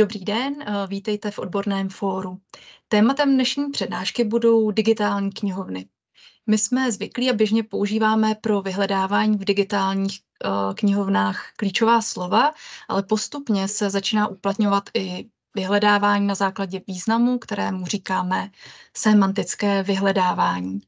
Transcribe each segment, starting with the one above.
Dobrý den, eh, vítejte v odborném fóru. Tématem dnešní přednášky budou digitální knihovny. My jsme zvyklí a běžně používáme pro vyhledávání v digitálních uh, knihovnách klíčová slova, ale postupně se začíná uplatňovat i vyhledávání na základě významu, kterému říkáme semantické vyhledávání.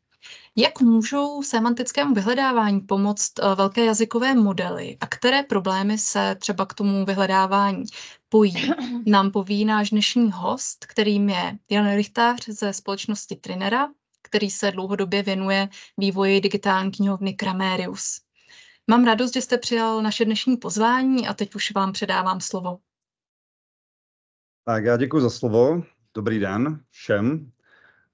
Jak můžou semantickému vyhledávání pomoct uh, velké jazykové modely a které problémy se třeba k tomu vyhledávání pojí, nám poví náš dnešní host, kterým je Jan Richtář ze společnosti Trinera, který se dlouhodobě věnuje vývoji digitální knihovny Kramerius. Mám radost, že jste přijal naše dnešní pozvání a teď už vám předávám slovo. Tak já děkuji za slovo. Dobrý den všem.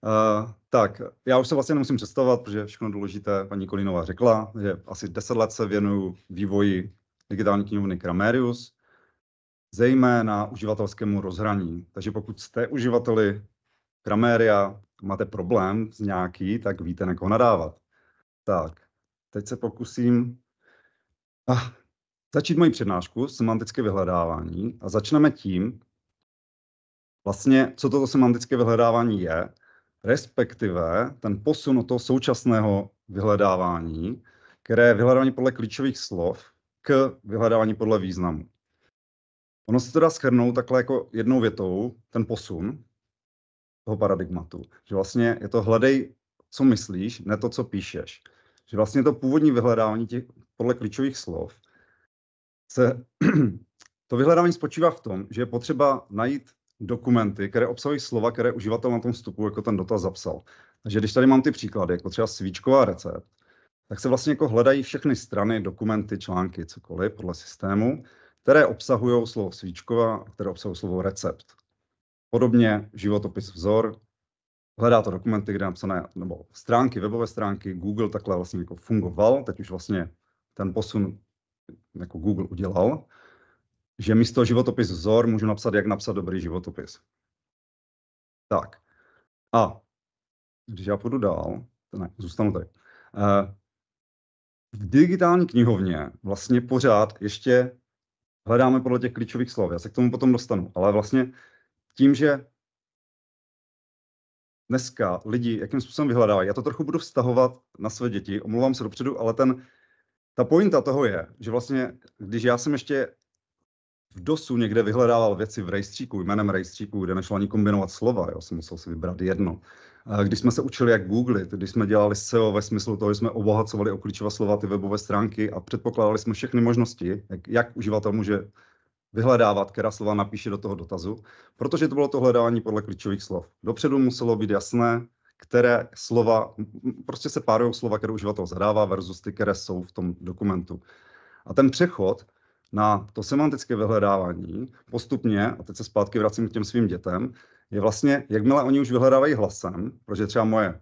Uh, tak, já už se vlastně nemusím představovat, protože všechno důležité paní Kolinová řekla, že asi 10 let se věnuju vývoji digitální knihovny Kramerius zejména uživatelskému rozhraní. Takže pokud jste uživateli Krameria, máte problém s nějaký, tak víte, na koho nadávat. Tak, teď se pokusím ah, začít moji přednášku, semantické vyhledávání a začneme tím, vlastně, co toto semantické vyhledávání je, respektive ten posun od toho současného vyhledávání, které je vyhledávání podle klíčových slov, k vyhledávání podle významu. Ono se to dá schrnout takhle jako jednou větou, ten posun toho paradigmatu. Že vlastně je to hledej, co myslíš, ne to, co píšeš. Že vlastně to původní vyhledávání těch, podle klíčových slov se, to vyhledávání spočívá v tom, že je potřeba najít dokumenty, které obsahují slova, které uživatel na tom vstupu jako ten dotaz zapsal. Takže když tady mám ty příklady, jako třeba svíčková recept, tak se vlastně jako hledají všechny strany, dokumenty, články, cokoliv podle systému které obsahují slovo svíčková, které obsahují slovo recept. Podobně životopis vzor, hledá to dokumenty, kde napsané, nebo stránky, webové stránky, Google takhle vlastně jako fungoval, teď už vlastně ten posun jako Google udělal, že místo životopis vzor můžu napsat, jak napsat dobrý životopis. Tak. A když já půjdu dál, ne, zůstanu tady. Eh, v digitální knihovně vlastně pořád ještě hledáme podle těch klíčových slov. Já se k tomu potom dostanu. Ale vlastně tím, že dneska lidi jakým způsobem vyhledávají, já to trochu budu vztahovat na své děti, omlouvám se dopředu, ale ten, ta pointa toho je, že vlastně, když já jsem ještě v DOSu někde vyhledával věci v rejstříku, jménem rejstříku, kde nešlo ani kombinovat slova, jo, jsem musel si vybrat jedno. Když jsme se učili, jak googlit, když jsme dělali SEO ve smyslu toho, že jsme obohacovali o klíčová slova ty webové stránky a předpokládali jsme všechny možnosti, jak, jak uživatel může vyhledávat, která slova napíše do toho dotazu, protože to bylo to hledání podle klíčových slov. Dopředu muselo být jasné, které slova, prostě se párují slova, které uživatel zadává versus ty, které jsou v tom dokumentu. A ten přechod na to semantické vyhledávání postupně, a teď se zpátky vracím k těm svým dětem, je vlastně, jakmile oni už vyhledávají hlasem, protože třeba moje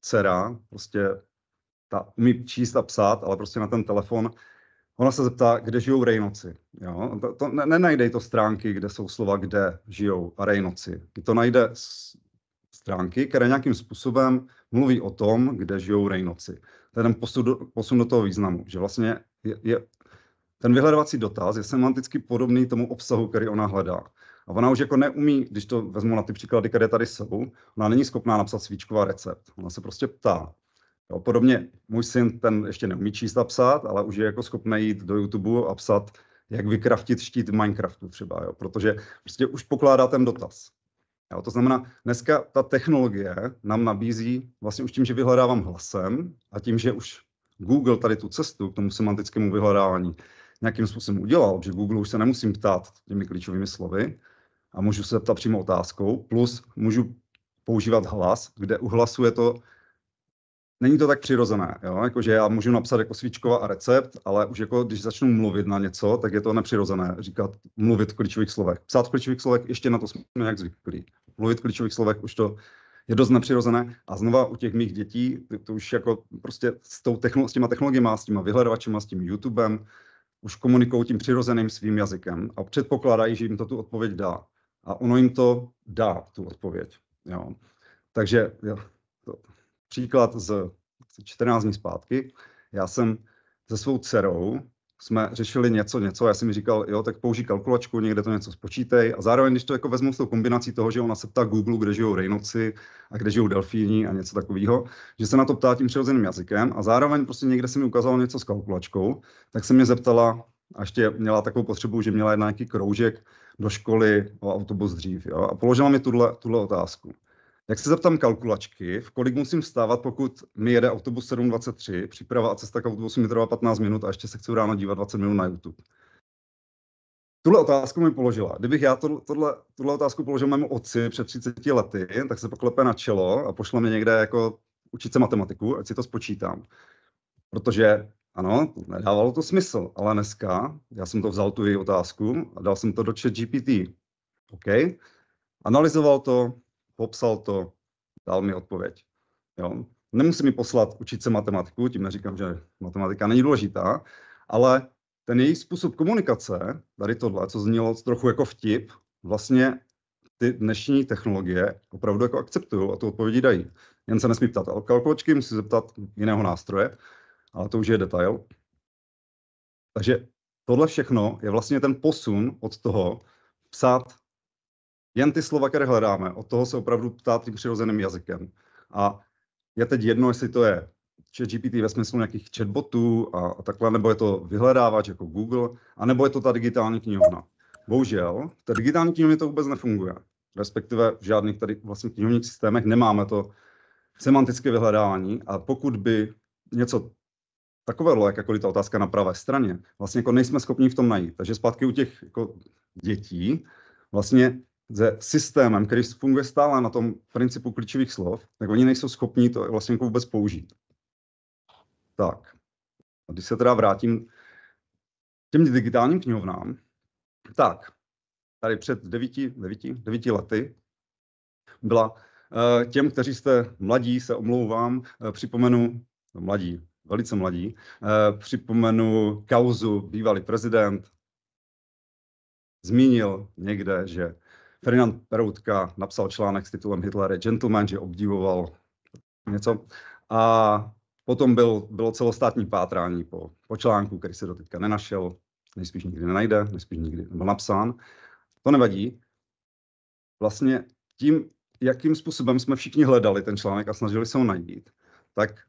dcera prostě ta umí číst a psát, ale prostě na ten telefon, ona se zeptá, kde žijou Rejnoci. Jo? To, to, ne, nenajdej to stránky, kde jsou slova, kde žijou Rejnoci. To najde stránky, které nějakým způsobem mluví o tom, kde žijou Rejnoci. To je ten posun do, posun do toho významu, že vlastně je, je, ten vyhledávací dotaz je semanticky podobný tomu obsahu, který ona hledá. A ona už jako neumí, když to vezmu na ty příklady, které tady jsou, ona není schopná napsat svíčková recept. Ona se prostě ptá. Jo, podobně můj syn ten ještě neumí číst a psát, ale už je jako schopný jít do YouTube a psat, jak vykraftit štít v Minecraftu třeba, jo, protože prostě už pokládá ten dotaz. Jo, to znamená, dneska ta technologie nám nabízí vlastně už tím, že vyhledávám hlasem a tím, že už Google tady tu cestu k tomu semantickému vyhledávání nějakým způsobem udělal, že Google už se nemusím ptát těmi klíčovými slovy, a můžu se zeptat přímo otázkou, plus můžu používat hlas, kde u hlasu je to, není to tak přirozené, jo? Jako, že já můžu napsat jako svíčková a recept, ale už jako když začnu mluvit na něco, tak je to nepřirozené říkat, mluvit v klíčových slovech. Psát v klíčových slovech ještě na to jsme jak zvyklí. Mluvit v klíčových slovech už to je dost nepřirozené. A znova u těch mých dětí, to, to už jako prostě s, tou technolo- s těma technologiemi, s těma vyhledávačema, s tím YouTubem, už komunikují tím přirozeným svým jazykem a předpokládají, že jim to tu odpověď dá a ono jim to dá, tu odpověď. Jo. Takže jo, to, příklad z 14 dní zpátky. Já jsem se svou dcerou jsme řešili něco, něco, já jsem mi říkal, jo, tak použij kalkulačku, někde to něco spočítej a zároveň, když to jako vezmu s tou kombinací toho, že ona se ptá Google, kde žijou rejnoci a kde žijou delfíni a něco takového, že se na to ptá tím přirozeným jazykem a zároveň prostě někde se mi ukázalo něco s kalkulačkou, tak se mě zeptala, a ještě měla takovou potřebu, že měla nějaký kroužek do školy o autobus dřív, jo, a položila mi tuhle, tuhle otázku. Jak se zeptám kalkulačky, v kolik musím vstávat, pokud mi jede autobus 7.23, příprava a cesta k autobusu mi trvá 15 minut a ještě se chci ráno dívat 20 minut na YouTube. Tuhle otázku mi položila. Kdybych já to, tohle, tuhle otázku položil mému otci před 30 lety, tak se poklepe na čelo a pošle mě někde jako učit se matematiku, ať si to spočítám. Protože ano, nedávalo to smysl, ale dneska já jsem to vzal tu její otázku a dal jsem to do chat GPT. OK? Analyzoval to, popsal to, dal mi odpověď. Jo? Nemusí mi poslat učit se matematiku, tím neříkám, že matematika není důležitá, ale ten její způsob komunikace, tady tohle, co znělo trochu jako vtip, vlastně ty dnešní technologie opravdu jako akceptují a tu odpovědi dají. Jen se nesmí ptát kalkulačky, musí se zeptat jiného nástroje, ale to už je detail. Takže tohle všechno je vlastně ten posun od toho psát jen ty slova, které hledáme, od toho se opravdu ptát tím přirozeným jazykem. A je teď jedno, jestli to je chat GPT ve smyslu nějakých chatbotů a, a takhle, nebo je to vyhledávač jako Google, anebo je to ta digitální knihovna. Bohužel, té digitální knihovně to vůbec nefunguje. Respektive v žádných tady vlastně knihovních systémech nemáme to semantické vyhledávání a pokud by něco takového, jak jako ta otázka na pravé straně, vlastně jako nejsme schopni v tom najít. Takže zpátky u těch jako dětí, vlastně se systémem, který funguje stále na tom principu klíčových slov, tak oni nejsou schopni to vlastně jako vůbec použít. Tak, a když se teda vrátím k těm digitálním knihovnám, tak, tady před devíti, devíti, devíti lety byla eh, těm, kteří jste mladí, se omlouvám, eh, připomenu, no mladí, velice mladí, eh, připomenu kauzu bývalý prezident, zmínil někde, že Ferdinand Peroutka napsal článek s titulem Hitler je gentleman, že obdivoval něco. A potom byl, bylo celostátní pátrání po, po článku, který se doteďka nenašel, nejspíš nikdy nenajde, nejspíš nikdy nebyl napsán. To nevadí. Vlastně tím, jakým způsobem jsme všichni hledali ten článek a snažili se ho najít, tak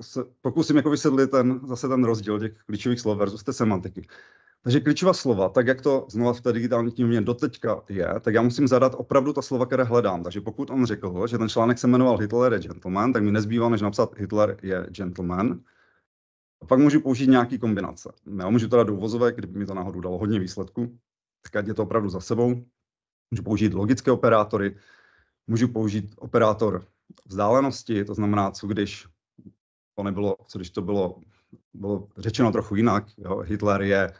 se pokusím jako vysvětlit ten, zase ten rozdíl těch klíčových slov versus té semantiky. Takže klíčová slova, tak jak to znova v té digitální knihovně doteďka je, tak já musím zadat opravdu ta slova, které hledám. Takže pokud on řekl, že ten článek se jmenoval Hitler je gentleman, tak mi nezbývá, než napsat Hitler je gentleman. A pak můžu použít nějaký kombinace. Já můžu teda do uvozovek, kdyby mi to náhodou dalo hodně výsledků, tak je to opravdu za sebou. Můžu použít logické operátory, můžu použít operátor vzdálenosti, to znamená, co když to nebylo, co když to bylo, bylo řečeno trochu jinak. Jo? Hitler je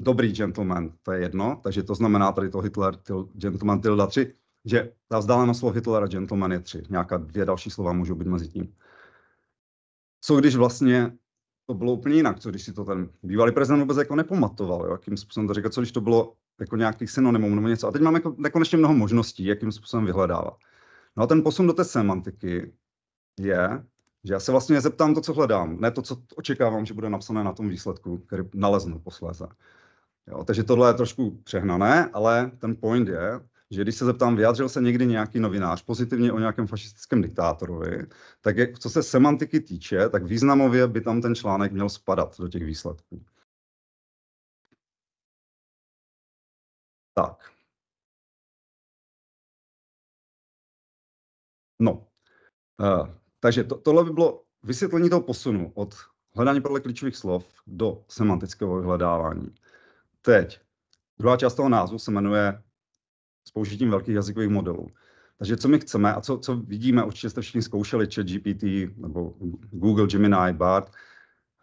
dobrý gentleman, to je jedno, takže to znamená tady to Hitler, til, gentleman tilda 3, že ta vzdálenost slov Hitler a gentleman je 3. Nějaká dvě další slova můžou být mezi tím. Co když vlastně to bylo úplně jinak, co když si to ten bývalý prezident vůbec jako nepamatoval, jo? jakým způsobem to říkat, co když to bylo jako nějaký synonymum nebo něco. A teď máme jako nekonečně mnoho možností, jakým způsobem vyhledávat. No a ten posun do té semantiky je, že já se vlastně zeptám to, co hledám, ne to, co očekávám, že bude napsané na tom výsledku, který naleznu posléze. Jo, takže tohle je trošku přehnané, ale ten point je, že když se zeptám, vyjádřil se někdy nějaký novinář pozitivně o nějakém fašistickém diktátorovi, tak jak, co se semantiky týče, tak významově by tam ten článek měl spadat do těch výsledků. Tak. No, uh, takže to, tohle by bylo vysvětlení toho posunu od hledání podle klíčových slov do semantického vyhledávání. Teď, druhá část toho názvu se jmenuje s použitím velkých jazykových modelů. Takže co my chceme a co, co vidíme, určitě jste všichni zkoušeli chat GPT nebo Google, Gemini, Bard,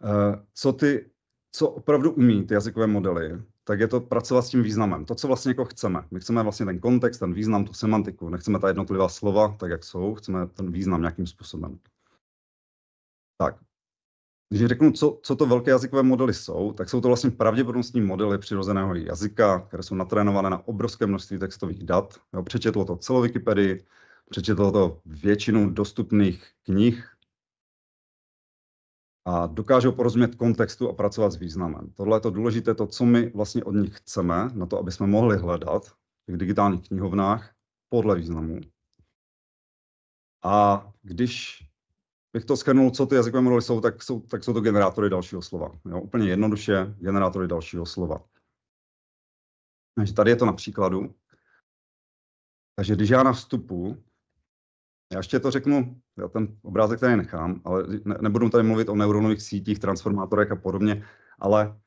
uh, co ty, co opravdu umí ty jazykové modely, tak je to pracovat s tím významem. To, co vlastně jako chceme. My chceme vlastně ten kontext, ten význam, tu semantiku. Nechceme ta jednotlivá slova, tak jak jsou, chceme ten význam nějakým způsobem. Tak, když řeknu, co, co to velké jazykové modely jsou, tak jsou to vlastně pravděpodobnostní modely přirozeného jazyka, které jsou natrénované na obrovské množství textových dat. Jo, přečetlo to celou Wikipedii, přečetlo to většinu dostupných knih. A dokážou porozumět kontextu a pracovat s významem. Tohle je to důležité, to, co my vlastně od nich chceme, na to, aby jsme mohli hledat v těch digitálních knihovnách podle významu. A když bych to schrnul, co ty jazykové modely jsou, tak jsou, tak jsou to generátory dalšího slova. Jo? Úplně jednoduše generátory dalšího slova. Takže tady je to na příkladu. Takže když já na vstupu, já ještě to řeknu, já ten obrázek tady nechám, ale ne, nebudu tady mluvit o neuronových sítích, transformátorech a podobně, ale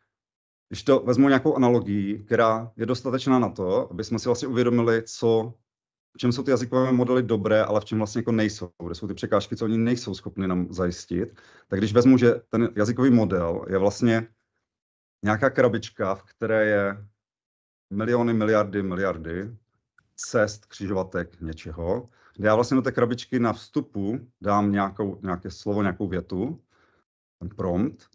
když to vezmu nějakou analogii, která je dostatečná na to, aby jsme si vlastně uvědomili, co, v čem jsou ty jazykové modely dobré, ale v čem vlastně jako nejsou, kde jsou ty překážky, co oni nejsou schopni nám zajistit, tak když vezmu, že ten jazykový model je vlastně nějaká krabička, v které je miliony, miliardy, miliardy cest, křižovatek, něčeho, kde já vlastně do té krabičky na vstupu dám nějakou, nějaké slovo, nějakou větu, ten prompt,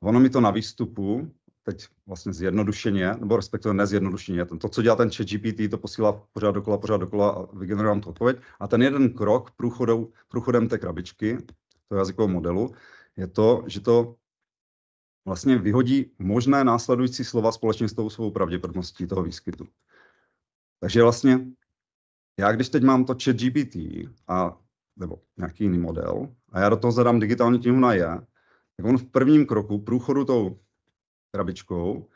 ono mi to na výstupu, teď vlastně zjednodušeně, nebo respektive nezjednodušeně, to, co dělá ten chat GPT, to posílá pořád dokola, pořád dokola a vygeneruje vám tu odpověď. A ten jeden krok průchodem, průchodem té krabičky, toho jazykového modelu, je to, že to vlastně vyhodí možné následující slova společně s tou svou pravděpodobností toho výskytu. Takže vlastně já když teď mám to chat GPT a, nebo nějaký jiný model a já do toho zadám digitální knihu na je, tak on v prvním kroku průchodu tou krabičkou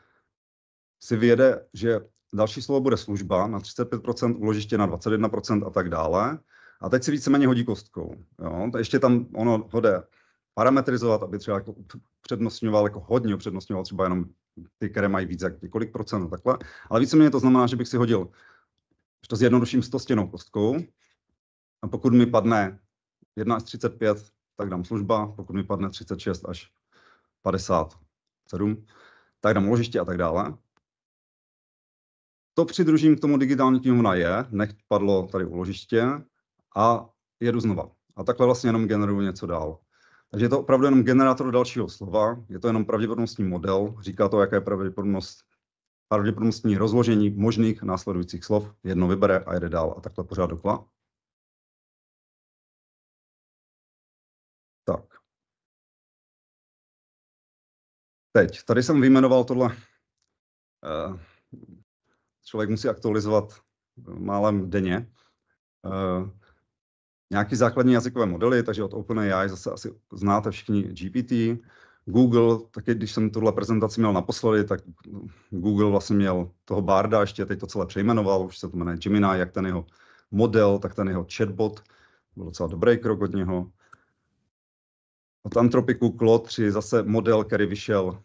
si vyjede, že další slovo bude služba na 35%, uložiště na 21% a tak dále. A teď si víceméně hodí kostkou. Jo? To ještě tam ono ho jde parametrizovat, aby třeba jako přednostňoval, jako hodně přednostňoval třeba jenom ty, které mají víc jak několik procent a takhle. Ale víceméně to znamená, že bych si hodil, že to zjednoduším 100 stěnou kostkou a pokud mi padne 1 až 35, tak dám služba, pokud mi padne 36 až 57, tak dám ložiště a tak dále. To přidružím k tomu digitální knihu na je, nech padlo tady uložiště a jedu znova. A takhle vlastně jenom generuju něco dál. Takže je to opravdu jenom generátor dalšího slova, je to jenom pravděpodobnostní model, říká to, jaká je pravděpodobnost, pravděpodobnostní rozložení možných následujících slov, jedno vybere a jede dál a takhle pořád dokola. Tak. Teď, tady jsem vyjmenoval tohle. Eh, člověk musí aktualizovat málem denně. Eh, nějaký základní jazykové modely, takže od OpenAI zase asi znáte všichni GPT, Google, taky když jsem tuhle prezentaci měl naposledy, tak Google vlastně měl toho Barda, ještě teď to celé přejmenoval, už se to jmenuje Gemini, jak ten jeho model, tak ten jeho chatbot, byl docela dobrý krok od něho. Od Antropiku Claude 3 zase model, který vyšel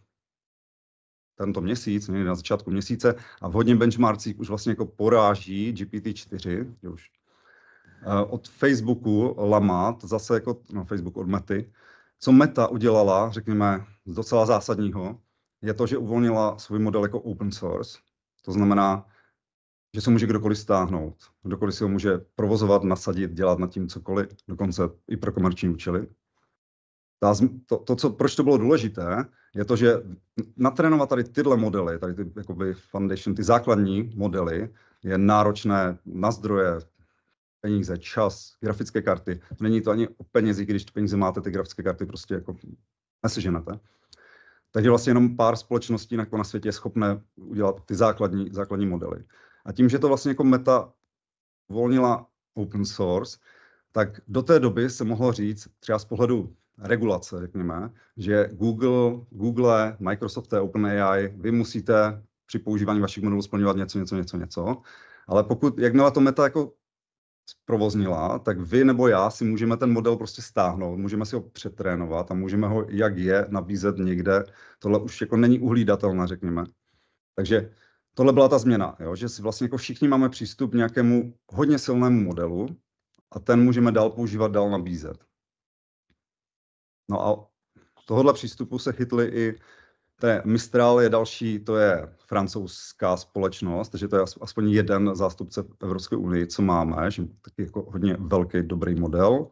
tento měsíc, někdy na začátku měsíce, a v hodně benchmarkcích už vlastně jako poráží GPT-4, už Eh, od Facebooku Lamat, zase jako no, Facebook od Mety, co Meta udělala, řekněme, z docela zásadního, je to, že uvolnila svůj model jako open source. To znamená, že se může kdokoliv stáhnout. Kdokoliv si ho může provozovat, nasadit, dělat nad tím cokoliv, dokonce i pro komerční účely. Ta, to, to co, proč to bylo důležité, je to, že natrénovat tady tyhle modely, tady ty jakoby foundation, ty základní modely, je náročné na zdroje, peníze, čas, grafické karty. Není to ani o penězi, když ty peníze máte, ty grafické karty prostě jako neseženete. Takže vlastně jenom pár společností na, na světě je schopné udělat ty základní, základní modely. A tím, že to vlastně jako meta uvolnila open source, tak do té doby se mohlo říct, třeba z pohledu regulace, řekněme, že Google, Google, Microsoft, OpenAI, vy musíte při používání vašich modelů splňovat něco, něco, něco, něco. Ale pokud, jakmile to meta jako zprovoznila, tak vy nebo já si můžeme ten model prostě stáhnout, můžeme si ho přetrénovat a můžeme ho, jak je, nabízet někde. Tohle už jako není uhlídatelné, řekněme. Takže tohle byla ta změna, jo? že si vlastně jako všichni máme přístup k nějakému hodně silnému modelu a ten můžeme dál používat, dál nabízet. No a tohohle přístupu se chytli i je Mistral je další, to je francouzská společnost, takže to je aspoň jeden zástupce v Evropské unii, co máme, že taky jako hodně velký, dobrý model.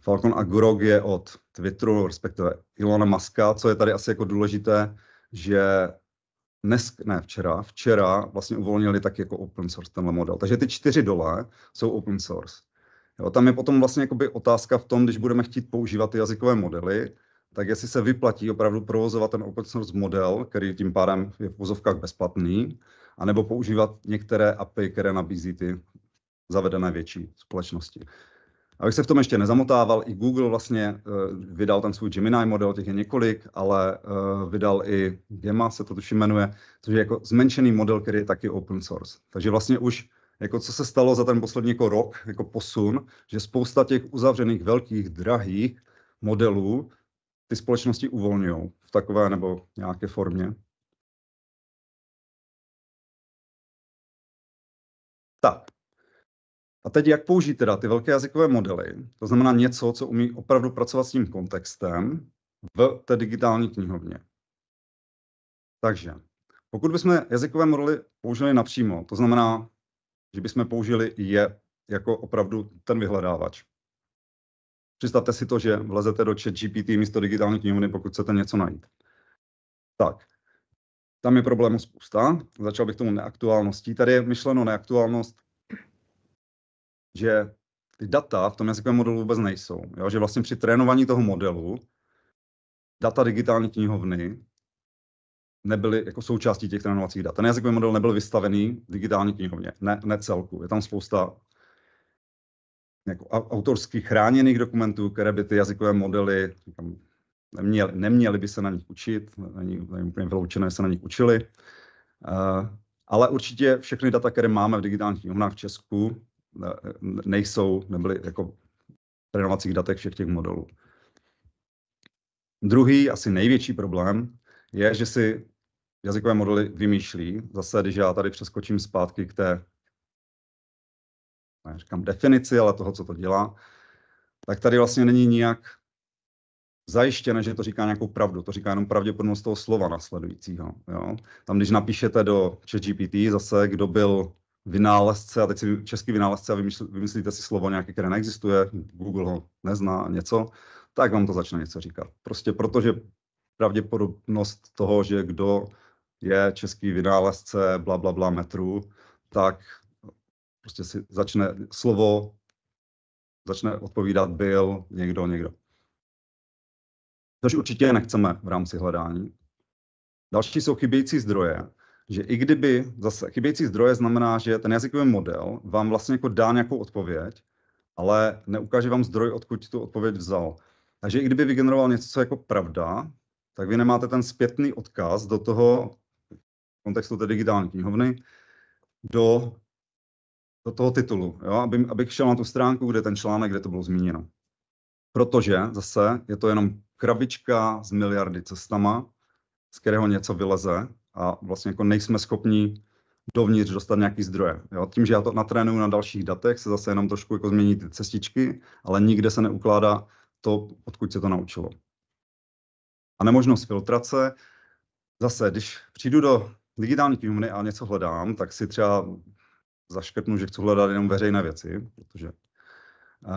Falcon a Grog je od Twitteru, respektive Ilona Muska, co je tady asi jako důležité, že dnes, ne včera, včera vlastně uvolnili taky jako open source tenhle model. Takže ty čtyři dole jsou open source. Jo, tam je potom vlastně otázka v tom, když budeme chtít používat ty jazykové modely, tak jestli se vyplatí opravdu provozovat ten open source model, který tím pádem je v vozovkách bezplatný, anebo používat některé API, které nabízí ty zavedené větší společnosti. Abych se v tom ještě nezamotával, i Google vlastně uh, vydal ten svůj Gemini model, těch je několik, ale uh, vydal i Gemma, se to tuším jmenuje, což je jako zmenšený model, který je taky open source. Takže vlastně už jako co se stalo za ten poslední jako rok, jako posun, že spousta těch uzavřených velkých, drahých modelů ty společnosti uvolňují v takové nebo nějaké formě. Tak. A teď jak použít teda ty velké jazykové modely, to znamená něco, co umí opravdu pracovat s tím kontextem v té digitální knihovně. Takže, pokud bychom jazykové modely použili napřímo, to znamená, že bychom použili je jako opravdu ten vyhledávač. Představte si to, že vlezete do chat GPT místo digitální knihovny, pokud chcete něco najít. Tak, tam je problémů spousta. Začal bych tomu neaktuálností. Tady je myšleno neaktuálnost, že ty data v tom jazykovém modelu vůbec nejsou. Jo? Že vlastně při trénování toho modelu data digitální knihovny nebyly jako součástí těch trénovacích dat. Ten jazykový model nebyl vystavený digitální knihovně, ne, ne celku. Je tam spousta jako autorských chráněných dokumentů, které by ty jazykové modely říkám, neměly, neměly by se na nich učit, není, není úplně vyloučené, se na nich učili. Uh, ale určitě všechny data, které máme v digitálních knihovnách v Česku, nejsou, nebyly jako trénovacích datech všech těch modelů. Druhý, asi největší problém je, že si jazykové modely vymýšlí. Zase, když já tady přeskočím zpátky k té, ne, říkám definici, ale toho, co to dělá, tak tady vlastně není nijak zajištěné, že to říká nějakou pravdu. To říká jenom pravděpodobnost toho slova nasledujícího. Jo? Tam, když napíšete do ChatGPT zase, kdo byl vynálezce, a teď si český vynálezce a vymyslíte si slovo nějaké, které neexistuje, Google ho nezná, něco, tak vám to začne něco říkat. Prostě protože pravděpodobnost toho, že kdo je český vynálezce, bla, bla, bla, metru, tak prostě si začne slovo, začne odpovídat byl někdo, někdo. Což určitě nechceme v rámci hledání. Další jsou chybějící zdroje, že i kdyby, zase chybějící zdroje znamená, že ten jazykový model vám vlastně jako dá nějakou odpověď, ale neukáže vám zdroj, odkud tu odpověď vzal. Takže i kdyby vygeneroval něco, co jako pravda, tak vy nemáte ten zpětný odkaz do toho kontextu té digitální knihovny, do, do toho titulu, jo? Aby, abych šel na tu stránku, kde ten článek, kde to bylo zmíněno. Protože zase je to jenom krabička s miliardy cestama, z kterého něco vyleze a vlastně jako nejsme schopni dovnitř dostat nějaký zdroje. Jo? Tím, že já to natrénuju na dalších datech, se zase jenom trošku jako změní ty cestičky, ale nikde se neukládá to, odkud se to naučilo. A nemožnost filtrace. Zase, když přijdu do digitální knihovny a něco hledám, tak si třeba zaškrtnu, že chci hledat jenom veřejné věci, protože uh,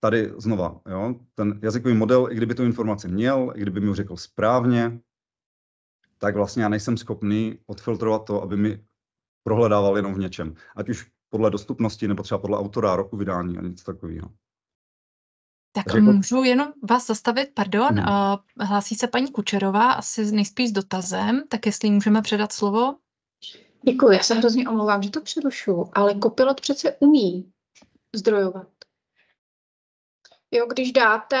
tady znova, jo, ten jazykový model, i kdyby tu informaci měl, i kdyby mi ho řekl správně, tak vlastně já nejsem schopný odfiltrovat to, aby mi prohledával jenom v něčem. Ať už podle dostupnosti, nebo třeba podle autora, roku vydání a nic takového. Tak Takže můžu jenom vás zastavit, pardon, hmm. hlásí se paní Kučerová, asi nejspíš s dotazem, tak jestli můžeme předat slovo? Děkuji, já se hrozně omlouvám, že to přerušu, ale kopilot přece umí zdrojovat. Jo, když dáte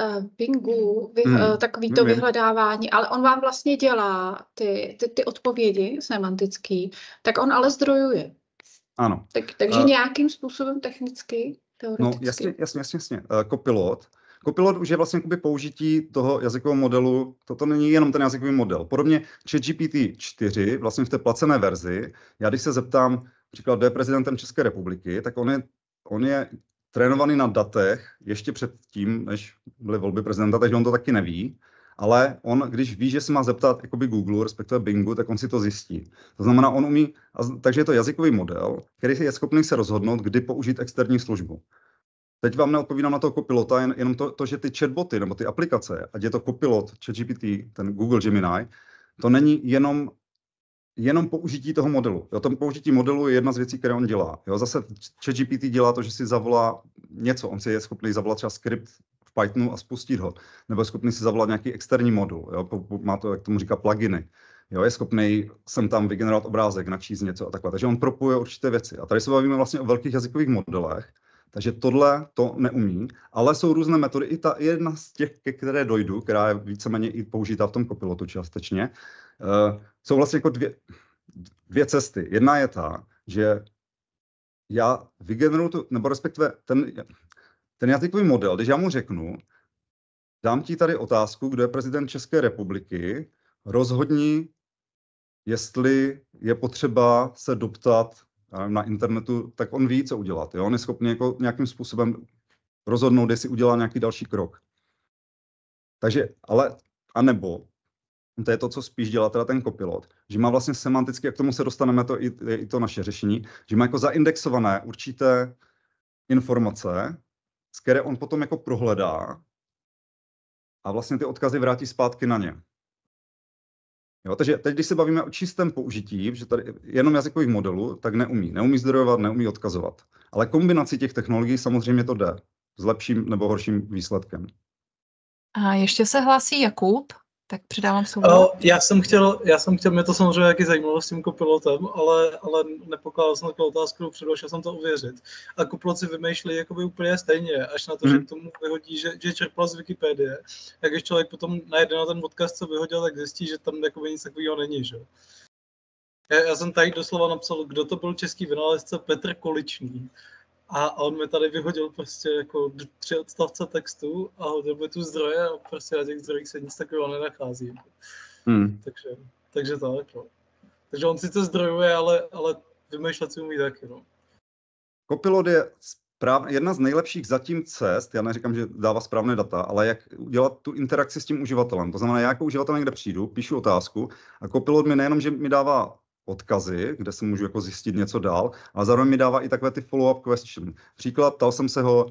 uh, Bingu vy, hmm. uh, takový to vyhledávání, ale on vám vlastně dělá ty, ty, ty odpovědi semantický, tak on ale zdrojuje. Ano. Tak, takže uh, nějakým způsobem technicky, teoreticky. No jasně, jasně, jasně. jasně. Uh, Copilot. Copilot už je vlastně použití toho jazykového modelu, toto není jenom ten jazykový model. Podobně ChatGPT 4, vlastně v té placené verzi, já když se zeptám, příklad, kdo je prezidentem České republiky, tak on je, on je trénovaný na datech ještě před tím, než byly volby prezidenta, takže on to taky neví. Ale on, když ví, že se má zeptat jakoby Google, respektive Bingu, tak on si to zjistí. To znamená, on umí, takže je to jazykový model, který je schopný se rozhodnout, kdy použít externí službu. Teď vám neodpovídám na toho kopilota, jen, jenom to, to, že ty chatboty nebo ty aplikace, ať je to kopilot, ChatGPT, ten Google Gemini, to není jenom jenom použití toho modelu. Jo, tom použití modelu je jedna z věcí, které on dělá. Jo, zase ChatGPT dělá to, že si zavolá něco. On si je schopný zavolat třeba skript v Pythonu a spustit ho. Nebo je schopný si zavolat nějaký externí modul, jo? má to, jak tomu říká, pluginy. Jo, je schopný sem tam vygenerovat obrázek, načíst něco a takhle. Takže on propuje určité věci. A tady se bavíme vlastně o velkých jazykových modelech, takže tohle to neumí, ale jsou různé metody. I ta jedna z těch, ke které dojdu, která je víceméně i použitá v tom kopilotu částečně, uh, jsou vlastně jako dvě, dvě cesty. Jedna je ta, že já vygeneruju tu, nebo respektive ten, ten jazykový model, když já mu řeknu, dám ti tady otázku, kdo je prezident České republiky, rozhodni, jestli je potřeba se doptat na internetu, tak on ví, co udělat. Jo? On je schopný jako nějakým způsobem rozhodnout, jestli udělá nějaký další krok. Takže, ale, anebo, to je to, co spíš dělá teda ten kopilot, že má vlastně semanticky, a k tomu se dostaneme, to i, i to naše řešení, že má jako zaindexované určité informace, z které on potom jako prohledá a vlastně ty odkazy vrátí zpátky na ně. Jo, takže teď, když se bavíme o čistém použití, že tady jenom jazykových modelů, tak neumí. Neumí zdrojovat, neumí odkazovat. Ale kombinací těch technologií samozřejmě to jde s lepším nebo horším výsledkem. A ještě se hlásí Jakub tak předávám slovo. Uh, já jsem chtěl, já jsem chtěl, mě to samozřejmě jaký zajímalo s tím kopilotem, ale, ale nepokládal jsem takovou otázku dopředu, šel jsem to uvěřit. A kopiloci vymýšlí jakoby úplně stejně, až na to, hmm. že mhm. k tomu vyhodí, že, že čerpal z Wikipedie. Jak když člověk potom najde na ten odkaz, co vyhodil, tak zjistí, že tam jakoby nic takového není, že? Já, já jsem tady doslova napsal, kdo to byl český vynálezce Petr Količný. A on mi tady vyhodil prostě jako tři odstavce textu a hodil mi tu zdroje a prostě na těch zdrojích se nic takového nenachází. Hmm. Takže, takže tak, no. Takže on sice zdrojuje, ale, ale vymýšlet si umí taky, no. Copilot je správ, jedna z nejlepších zatím cest, já neříkám, že dává správné data, ale jak udělat tu interakci s tím uživatelem. To znamená, já jako uživatel někde přijdu, píšu otázku a Copilot mi nejenom, že mi dává odkazy, kde se můžu jako zjistit něco dál, ale zároveň mi dává i takové ty follow-up question. Příklad, ptal jsem se ho,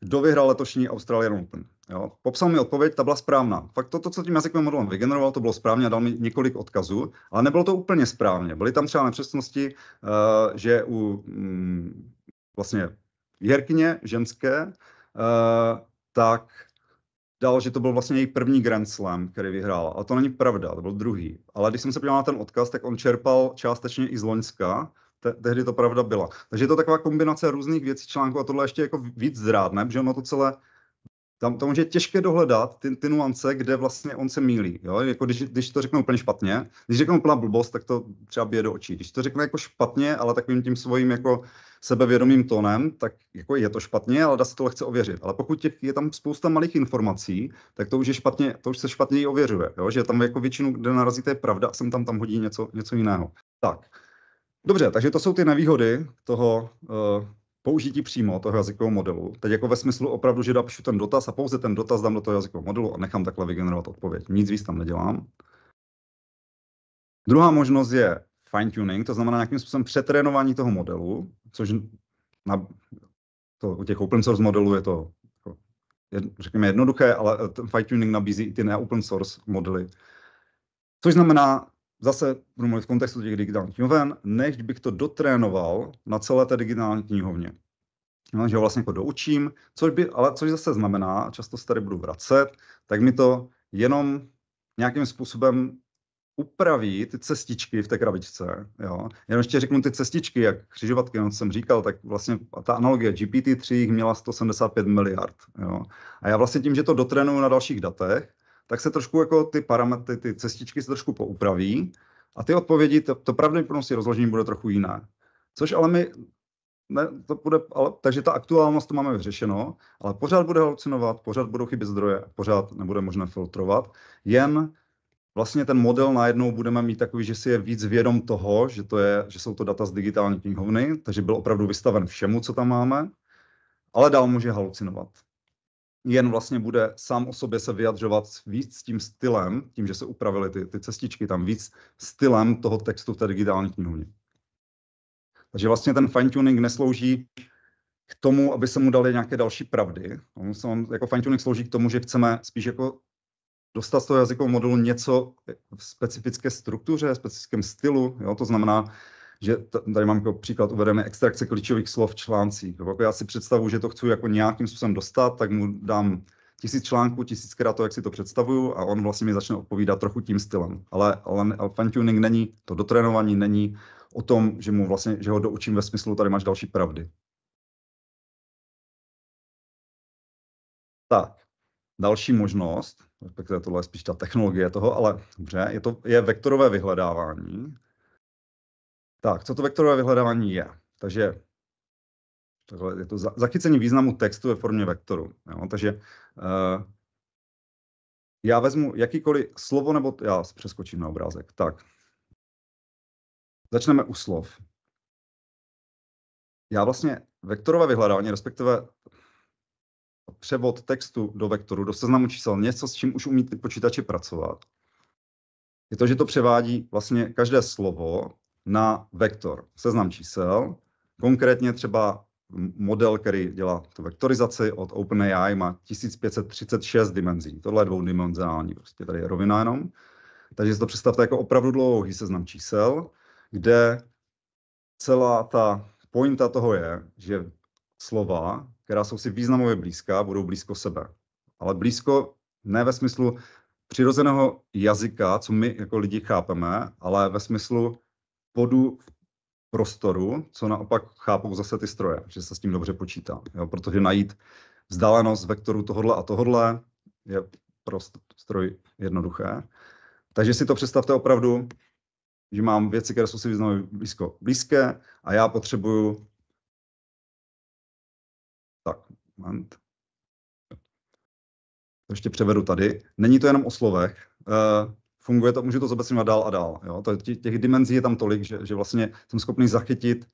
kdo vyhrál letošní Australian Open. Jo? Popsal mi odpověď, ta byla správná. Fakt to, to, co tím jazykovým modelem vygeneroval, to bylo správně a dal mi několik odkazů, ale nebylo to úplně správně. Byly tam třeba nepřesnosti, uh, že u um, vlastně Jirkyně ženské, uh, tak dal, že to byl vlastně její první Grand Slam, který vyhrál. Ale to není pravda, to byl druhý. Ale když jsem se podíval na ten odkaz, tak on čerpal částečně i z Loňska, te- tehdy to pravda byla. Takže je to taková kombinace různých věcí článků a tohle ještě jako víc zrádne, protože ono to celé tam to může těžké dohledat, ty, ty nuance, kde vlastně on se mílí. Jo? Jako když, když to řeknu úplně špatně, když řeknu úplná blbost, tak to třeba bije do očí. Když to řekne jako špatně, ale takovým tím svým jako sebevědomým tónem, tak jako je to špatně, ale dá se to lehce ověřit. Ale pokud je, je tam spousta malých informací, tak to už je špatně, to už se špatně ověřuje. Jo? Že tam jako většinu, kde narazíte, je pravda a sem tam tam hodí něco, něco jiného. Tak. Dobře, takže to jsou ty nevýhody toho uh, použití přímo toho jazykového modelu. Teď jako ve smyslu opravdu, že napíšu ten dotaz a pouze ten dotaz dám do toho jazykového modelu a nechám takhle vygenerovat odpověď. Nic víc tam nedělám. Druhá možnost je fine tuning, to znamená nějakým způsobem přetrénování toho modelu, což na, to, u těch open source modelů je to jako, řekněme jednoduché, ale ten fine tuning nabízí i ty ne open source modely. Což znamená, zase budu mluvit v kontextu těch digitálních knihoven, než bych to dotrénoval na celé té digitální knihovně. No, že ho vlastně jako doučím, což by, ale což zase znamená, často se tady budu vracet, tak mi to jenom nějakým způsobem upraví ty cestičky v té krabičce. Jo. Jenom ještě řeknu ty cestičky, jak křižovatky, no, jsem říkal, tak vlastně ta analogie GPT-3 jich měla 175 miliard. Jo. A já vlastně tím, že to dotrénuju na dalších datech, tak se trošku jako ty parametry, ty cestičky se trošku poupraví a ty odpovědi, to, to pravděpodobnosti rozložení bude trochu jiné. Což ale my, ne, to bude, ale, takže ta aktuálnost to máme vyřešeno, ale pořád bude halucinovat, pořád budou chybět zdroje, pořád nebude možné filtrovat, jen vlastně ten model najednou budeme mít takový, že si je víc vědom toho, že, to je, že jsou to data z digitální knihovny, takže byl opravdu vystaven všemu, co tam máme, ale dál může halucinovat jen vlastně bude sám o sobě se vyjadřovat víc s tím stylem, tím, že se upravily ty, ty cestičky tam víc stylem toho textu v té digitální knihovně. Takže vlastně ten fine-tuning neslouží k tomu, aby se mu dali nějaké další pravdy. On se jako fine-tuning slouží k tomu, že chceme spíš jako dostat z toho jazykového modelu něco v specifické struktuře, specifickém stylu. Jo? To znamená, že tady mám jako příklad uvedený extrakce klíčových slov v článcích. Jako já si představu, že to chci jako nějakým způsobem dostat, tak mu dám tisíc článků, tisíckrát to, jak si to představuju a on vlastně mi začne odpovídat trochu tím stylem. Ale, ale, ale fine tuning není, to dotrénování není o tom, že mu vlastně, že ho doučím ve smyslu, tady máš další pravdy. Tak, další možnost, respektive tohle je spíš ta technologie toho, ale dobře, je to je vektorové vyhledávání. Tak, co to vektorové vyhledávání je? Takže takhle je to zachycení významu textu ve formě vektoru. Jo? Takže uh, já vezmu jakýkoliv slovo, nebo já přeskočím na obrázek. Tak, začneme u slov. Já vlastně vektorové vyhledávání, respektive převod textu do vektoru, do seznamu čísel, něco, s čím už umí ty počítače pracovat, je to, že to převádí vlastně každé slovo na vektor, seznam čísel, konkrétně třeba model, který dělá tu vektorizaci od OpenAI, má 1536 dimenzí. Tohle je dvoudimenzionální, prostě tady je rovina jenom. Takže si to představte jako opravdu dlouhý seznam čísel, kde celá ta pointa toho je, že slova, která jsou si významově blízká, budou blízko sebe. Ale blízko ne ve smyslu přirozeného jazyka, co my jako lidi chápeme, ale ve smyslu bodu prostoru, co naopak chápou zase ty stroje, že se s tím dobře počítá. Jo? Protože najít vzdálenost vektoru tohodle a tohodle je pro stroj jednoduché. Takže si to představte opravdu, že mám věci, které jsou si významově blízko blízké a já potřebuju moment. To ještě převedu tady. Není to jenom o slovech. Uh, funguje to, můžu to zobecňovat dál a dál. Jo? To, těch, těch dimenzí je tam tolik, že, že vlastně jsem schopný zachytit,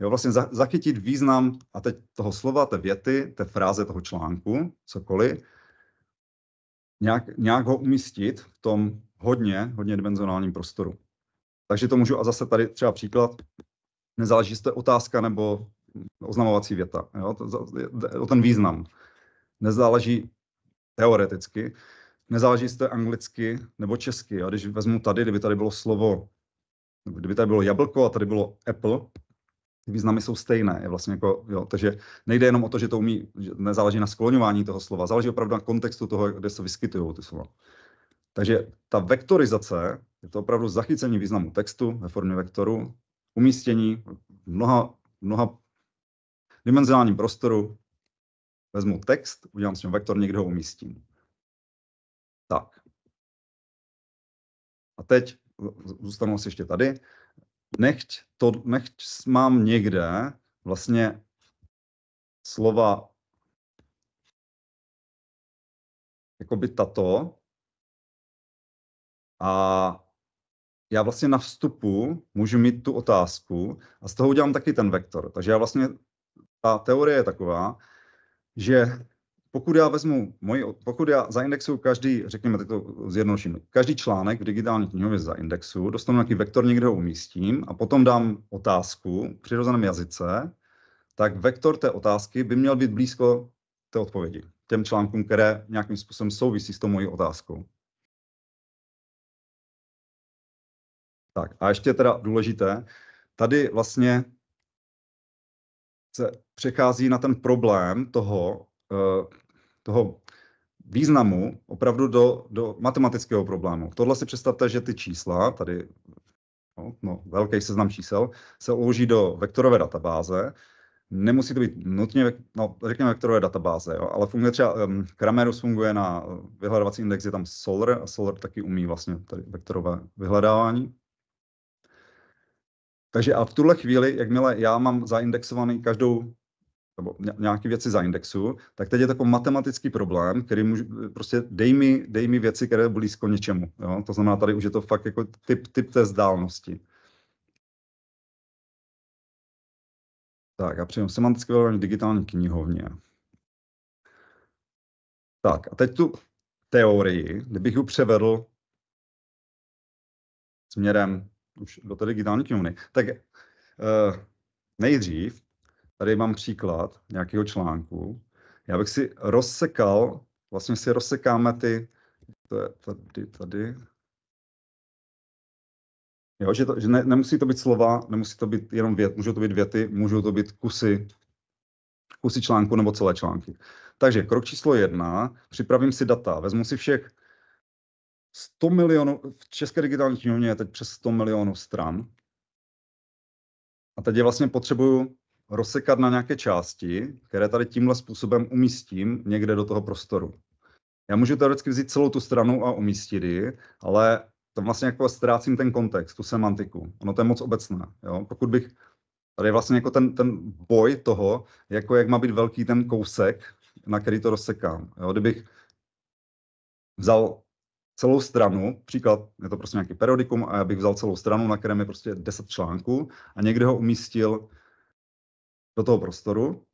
jo, vlastně za, zachytit význam a teď toho slova, té věty, té fráze toho článku, cokoliv, nějak, nějak ho umístit v tom hodně, hodně dimenzionálním prostoru. Takže to můžu, a zase tady třeba příklad, nezáleží, jestli to je otázka nebo oznamovací věta, jo, to, o ten význam. Nezáleží teoreticky, nezáleží, je anglicky nebo česky. Jo. Když vezmu tady, kdyby tady bylo slovo, kdyby tady bylo jablko a tady bylo apple, ty významy jsou stejné. Je vlastně jako, jo, takže nejde jenom o to, že to umí, že nezáleží na skloňování toho slova, záleží opravdu na kontextu toho, kde se vyskytují ty slova. Takže ta vektorizace je to opravdu zachycení významu textu ve formě vektoru, umístění v mnoha, mnoha dimenzionálním prostoru, vezmu text, udělám s ním vektor, někde ho umístím. Tak. A teď zůstanu asi ještě tady. Nechť, to, nechť mám někde vlastně slova jakoby tato a já vlastně na vstupu můžu mít tu otázku a z toho udělám taky ten vektor. Takže já vlastně, ta teorie je taková, že pokud já vezmu moji, pokud já zaindexuju každý, řekněme tak to zjednoduším, každý článek v digitální knihově zaindexu, dostanu nějaký vektor, někde ho umístím a potom dám otázku v přirozeném jazyce, tak vektor té otázky by měl být blízko té odpovědi, těm článkům, které nějakým způsobem souvisí s tou mojí otázkou. Tak a ještě teda důležité, tady vlastně se přechází na ten problém toho, eh, toho významu opravdu do, do matematického problému. Tohle si představte, že ty čísla, tady no, no, velký seznam čísel, se uloží do vektorové databáze. Nemusí to být nutně, no, řekněme vektorové databáze, jo, ale funguje třeba, um, Kramerus funguje na vyhledávací index, je tam Solar a Solar taky umí vlastně tady vektorové vyhledávání. Takže a v tuhle chvíli, jakmile já mám zaindexovaný každou nebo nějaké věci za indexu, tak teď je takový matematický problém, který můžu, prostě dej mi, dej mi věci, které blízko něčemu. Jo? To znamená, tady už je to fakt jako typ, typ té zdálnosti. Tak a přijím semantické vyhledávání digitální knihovně. Tak a teď tu teorii, kdybych ji převedl směrem už do té digitální knihovny, tak uh, nejdřív tady mám příklad nějakého článku. Já bych si rozsekal, vlastně si rozsekáme ty, to je tady, tady. Jo, že, to, že ne, nemusí to být slova, nemusí to být jenom vět, můžou to být věty, můžou to být kusy, kusy článku nebo celé články. Takže krok číslo jedna, připravím si data, vezmu si všech 100 milionů, v České digitální knihovně je teď přes 100 milionů stran. A teď je vlastně potřebuju rozsekat na nějaké části, které tady tímhle způsobem umístím někde do toho prostoru. Já můžu teoreticky vzít celou tu stranu a umístit ji, ale to vlastně jako ztrácím ten kontext, tu semantiku. Ono to je moc obecné. Jo? Pokud bych, tady je vlastně jako ten, ten boj toho, jako jak má být velký ten kousek, na který to rozsekám. Jo? Kdybych vzal celou stranu, příklad, je to prostě nějaký periodikum a já bych vzal celou stranu, na kterém je prostě 10 článků a někde ho umístil do toho prostoru,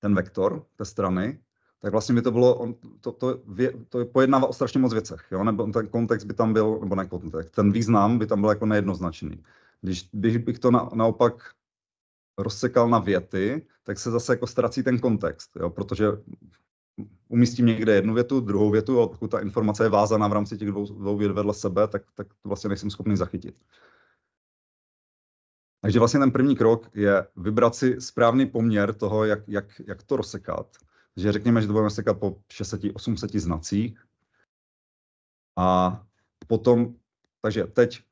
ten vektor té strany, tak vlastně by to bylo, on, to, to, vě, to pojednává o strašně moc věcech, jo? nebo ten kontext by tam byl, nebo ne kontext, ten význam by tam byl jako nejednoznačný. Když, když bych to na, naopak rozsekal na věty, tak se zase jako ztrací ten kontext, jo? protože umístím někde jednu větu, druhou větu, a pokud ta informace je vázaná v rámci těch dvou, dvou vět vedle sebe, tak, tak to vlastně nejsem schopný zachytit. Takže vlastně ten první krok je vybrat si správný poměr toho, jak, jak, jak to rozsekat. Takže řekněme, že to budeme sekat po 600-800 znacích. A potom, takže teď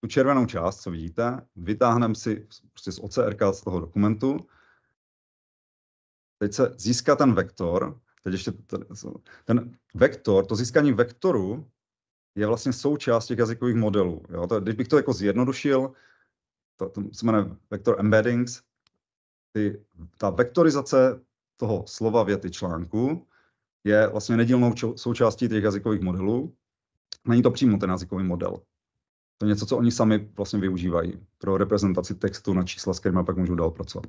tu červenou část, co vidíte, vytáhneme si prostě z OCRK z toho dokumentu. Teď se získá ten vektor, teď ještě ten, ten vektor, to získání vektoru je vlastně součást těch jazykových modelů. Jo? To, když bych to jako zjednodušil, to, to se jmenuje vector embeddings, ty, ta vektorizace toho slova věty článku je vlastně nedílnou součástí těch jazykových modelů. Není to přímo ten jazykový model. To je něco, co oni sami vlastně využívají pro reprezentaci textu na čísla, s kterými pak můžu dál pracovat.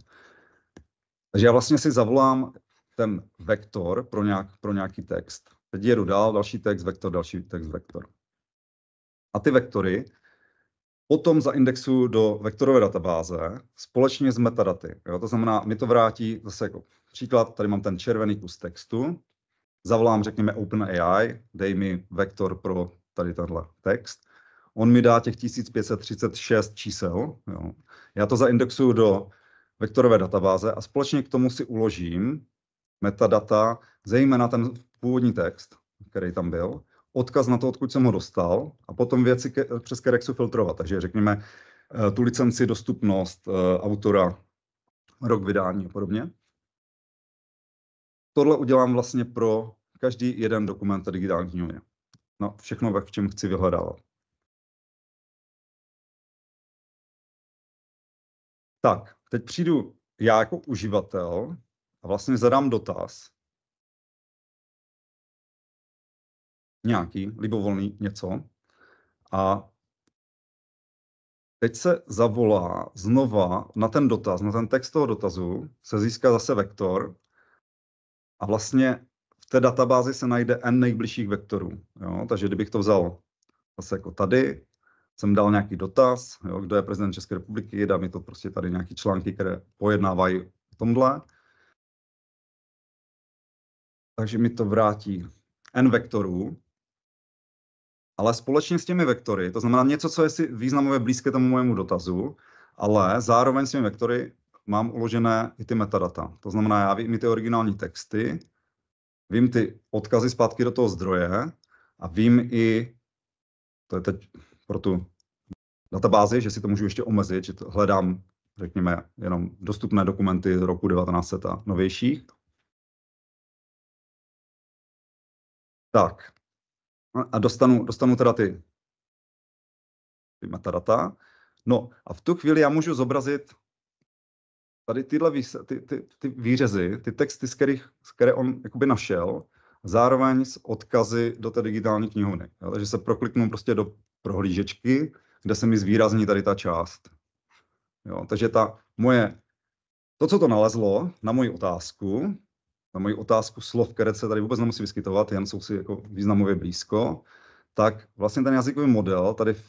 Takže já vlastně si zavolám ten vektor pro, nějak, pro nějaký text. Teď jedu dál, další text, vektor, další text, vektor. A ty vektory potom zaindexuju do vektorové databáze společně s metadaty. Jo? To znamená, mi to vrátí zase jako příklad, tady mám ten červený kus textu, zavolám, řekněme, OpenAI, dej mi vektor pro tady tenhle text, on mi dá těch 1536 čísel, jo. já to zaindexuju do vektorové databáze a společně k tomu si uložím metadata, zejména ten původní text, který tam byl, odkaz na to, odkud jsem ho dostal a potom věci, ke, přes chci filtrovat. Takže řekněme eh, tu licenci, dostupnost, eh, autora, rok vydání a podobně. Tohle udělám vlastně pro každý jeden dokument digitální knihovně. No, všechno, v čem chci vyhledávat. Tak, teď přijdu já jako uživatel a vlastně zadám dotaz. Nějaký, libovolný něco. A teď se zavolá znova na ten dotaz, na ten text toho dotazu, se získá zase vektor a vlastně v té databázi se najde n nejbližších vektorů. Jo? Takže kdybych to vzal zase jako tady, jsem dal nějaký dotaz, jo, kdo je prezident České republiky, dá mi to prostě tady nějaké články, které pojednávají o tomhle. Takže mi to vrátí n vektorů, ale společně s těmi vektory, to znamená něco, co je si významově blízké tomu mojemu dotazu, ale zároveň s těmi vektory mám uložené i ty metadata. To znamená, já vím i ty originální texty, vím ty odkazy zpátky do toho zdroje a vím i, to je teď pro tu databázi, že si to můžu ještě omezit, že to hledám, řekněme, jenom dostupné dokumenty z roku 1900 a novějších. Tak. A dostanu, dostanu teda ty, ty metadata. No a v tu chvíli já můžu zobrazit tady tyhle výse, ty, ty, ty výřezy, ty texty, z kterých, z které on jakoby našel, zároveň s odkazy do té digitální knihovny. Jo? Takže se prokliknu prostě do prohlížečky, kde se mi zvýrazní tady ta část. Jo? Takže ta moje, to, co to nalezlo na moji otázku, na moji otázku slov, které se tady vůbec nemusí vyskytovat, jen jsou si jako významově blízko, tak vlastně ten jazykový model tady v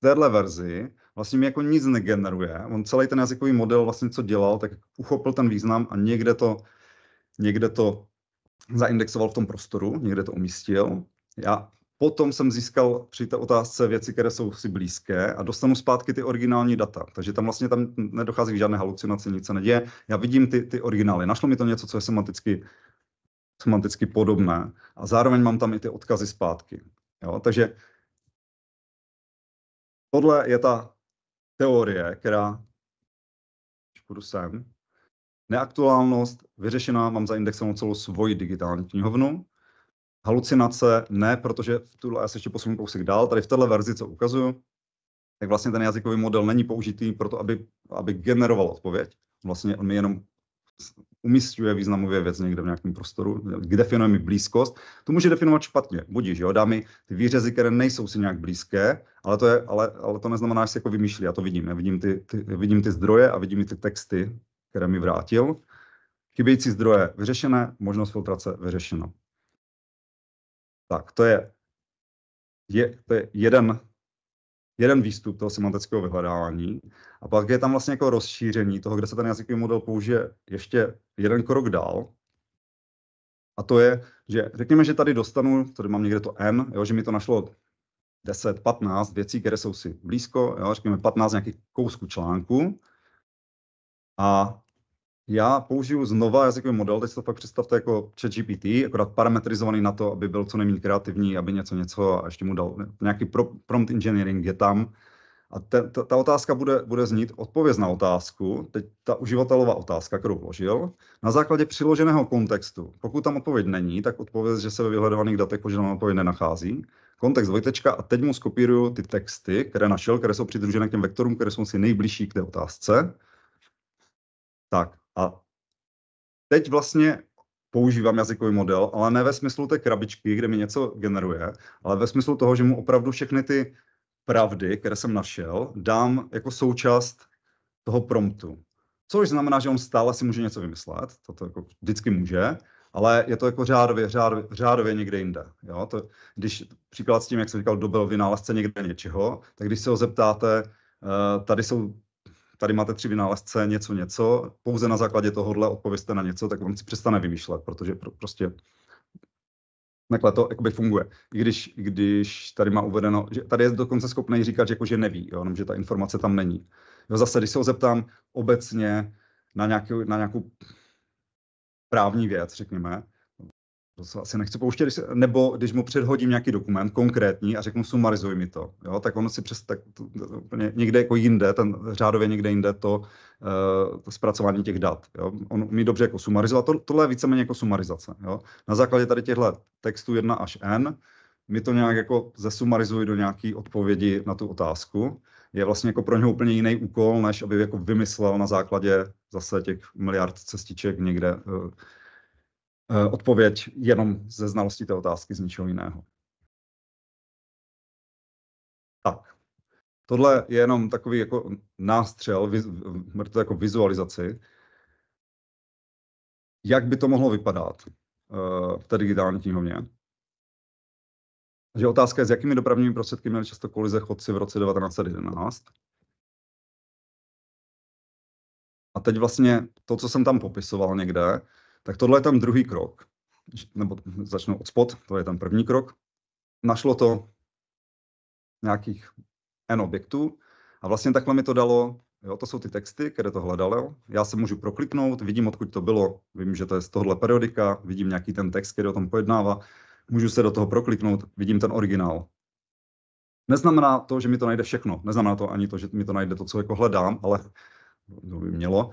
téhle verzi vlastně mi jako nic negeneruje. On celý ten jazykový model vlastně co dělal, tak uchopil ten význam a někde to, někde to zaindexoval v tom prostoru, někde to umístil. Já potom jsem získal při té otázce věci, které jsou si blízké a dostanu zpátky ty originální data. Takže tam vlastně tam nedochází k žádné halucinaci, nic se neděje. Já vidím ty, ty originály. Našlo mi to něco, co je semanticky, semanticky podobné a zároveň mám tam i ty odkazy zpátky. Jo? Takže tohle je ta teorie, která, půjdu sem, neaktuálnost, vyřešená, mám zaindexovanou celou svoji digitální knihovnu, halucinace ne, protože v tuhle, já se ještě posunu kousek dál, tady v této verzi, co ukazuju, tak vlastně ten jazykový model není použitý pro to, aby, aby generoval odpověď. Vlastně on mi jenom umístuje významově věc někde v nějakém prostoru, kde definuje mi blízkost. To může definovat špatně, budíš, jo, dá mi ty výřezy, které nejsou si nějak blízké, ale to, je, ale, ale to neznamená, že si jako vymýšlí, já to vidím, já vidím ty, ty, vidím ty zdroje a vidím ty texty, které mi vrátil. Chybějící zdroje vyřešené, možnost filtrace vyřešena. Tak, to je, je, to je jeden, jeden výstup toho semantického vyhledávání. A pak je tam vlastně jako rozšíření toho, kde se ten jazykový model použije ještě jeden krok dál. A to je, že řekněme, že tady dostanu, tady mám někde to n, jo, že mi to našlo 10, 15 věcí, které jsou si blízko, jo, řekněme 15 nějakých kousků článku. A já použiju znova jazykový model, teď si to fakt představte jako ChatGPT, akorát parametrizovaný na to, aby byl co nejméně kreativní, aby něco, něco a ještě mu dal nějaký pro, prompt engineering je tam. A te, ta, ta otázka bude, bude znít odpověď na otázku, teď ta uživatelová otázka, kterou vložil, na základě přiloženého kontextu. Pokud tam odpověď není, tak odpověď, že se ve vyhledovaných datech požadovaná odpověď nenachází. Kontext dvojtečka a teď mu skopíruju ty texty, které našel, které jsou přidružené k těm vektorům, které jsou si nejbližší k té otázce. Tak, a teď vlastně používám jazykový model, ale ne ve smyslu té krabičky, kde mi něco generuje, ale ve smyslu toho, že mu opravdu všechny ty pravdy, které jsem našel, dám jako součást toho promptu. Což znamená, že on stále si může něco vymyslet, to, to jako vždycky může, ale je to jako řádově, řádově, řádově někde jinde. Jo? To, když příklad s tím, jak jsem říkal, dobil vynálezce někde něčeho, tak když se ho zeptáte, uh, tady jsou tady máte tři vynálezce, něco, něco, pouze na základě tohohle odpověste na něco, tak on si přestane vymýšlet, protože pro, prostě takhle to jakoby funguje. I když, když tady má uvedeno, že tady je dokonce schopný říkat, že, jako, že neví, jo, že ta informace tam není. Jo, zase, když se ho zeptám obecně na nějakou, na nějakou právní věc, řekněme, to se asi nechci pouštět, když se, nebo když mu předhodím nějaký dokument konkrétní a řeknu sumarizuj mi to, jo, tak on si přes tak to, to, to, někde jako jinde, ten řádově někde jinde to, uh, to zpracování těch dat. Jo. On umí dobře jako sumarizovat, to, tohle je víceméně jako sumarizace. Jo. Na základě tady těchto textů 1 až n mi to nějak jako zesumarizuji do nějaké odpovědi na tu otázku. Je vlastně jako pro něho úplně jiný úkol, než aby jako vymyslel na základě zase těch miliard cestiček někde uh, odpověď jenom ze znalosti té otázky z ničeho jiného. Tak, tohle je jenom takový jako nástřel, to jako vizualizaci, jak by to mohlo vypadat uh, v té digitální knihovně. Takže otázka je, s jakými dopravními prostředky měli často kolize chodci v roce 1911. A teď vlastně to, co jsem tam popisoval někde, tak tohle je tam druhý krok, nebo začnu od spod, to je tam první krok. Našlo to nějakých N objektů a vlastně takhle mi to dalo, jo, to jsou ty texty, které to hledalo. Já se můžu prokliknout, vidím, odkud to bylo, vím, že to je z tohle periodika, vidím nějaký ten text, který o tom pojednává, můžu se do toho prokliknout, vidím ten originál. Neznamená to, že mi to najde všechno, neznamená to ani to, že mi to najde to, co jako hledám, ale to by mělo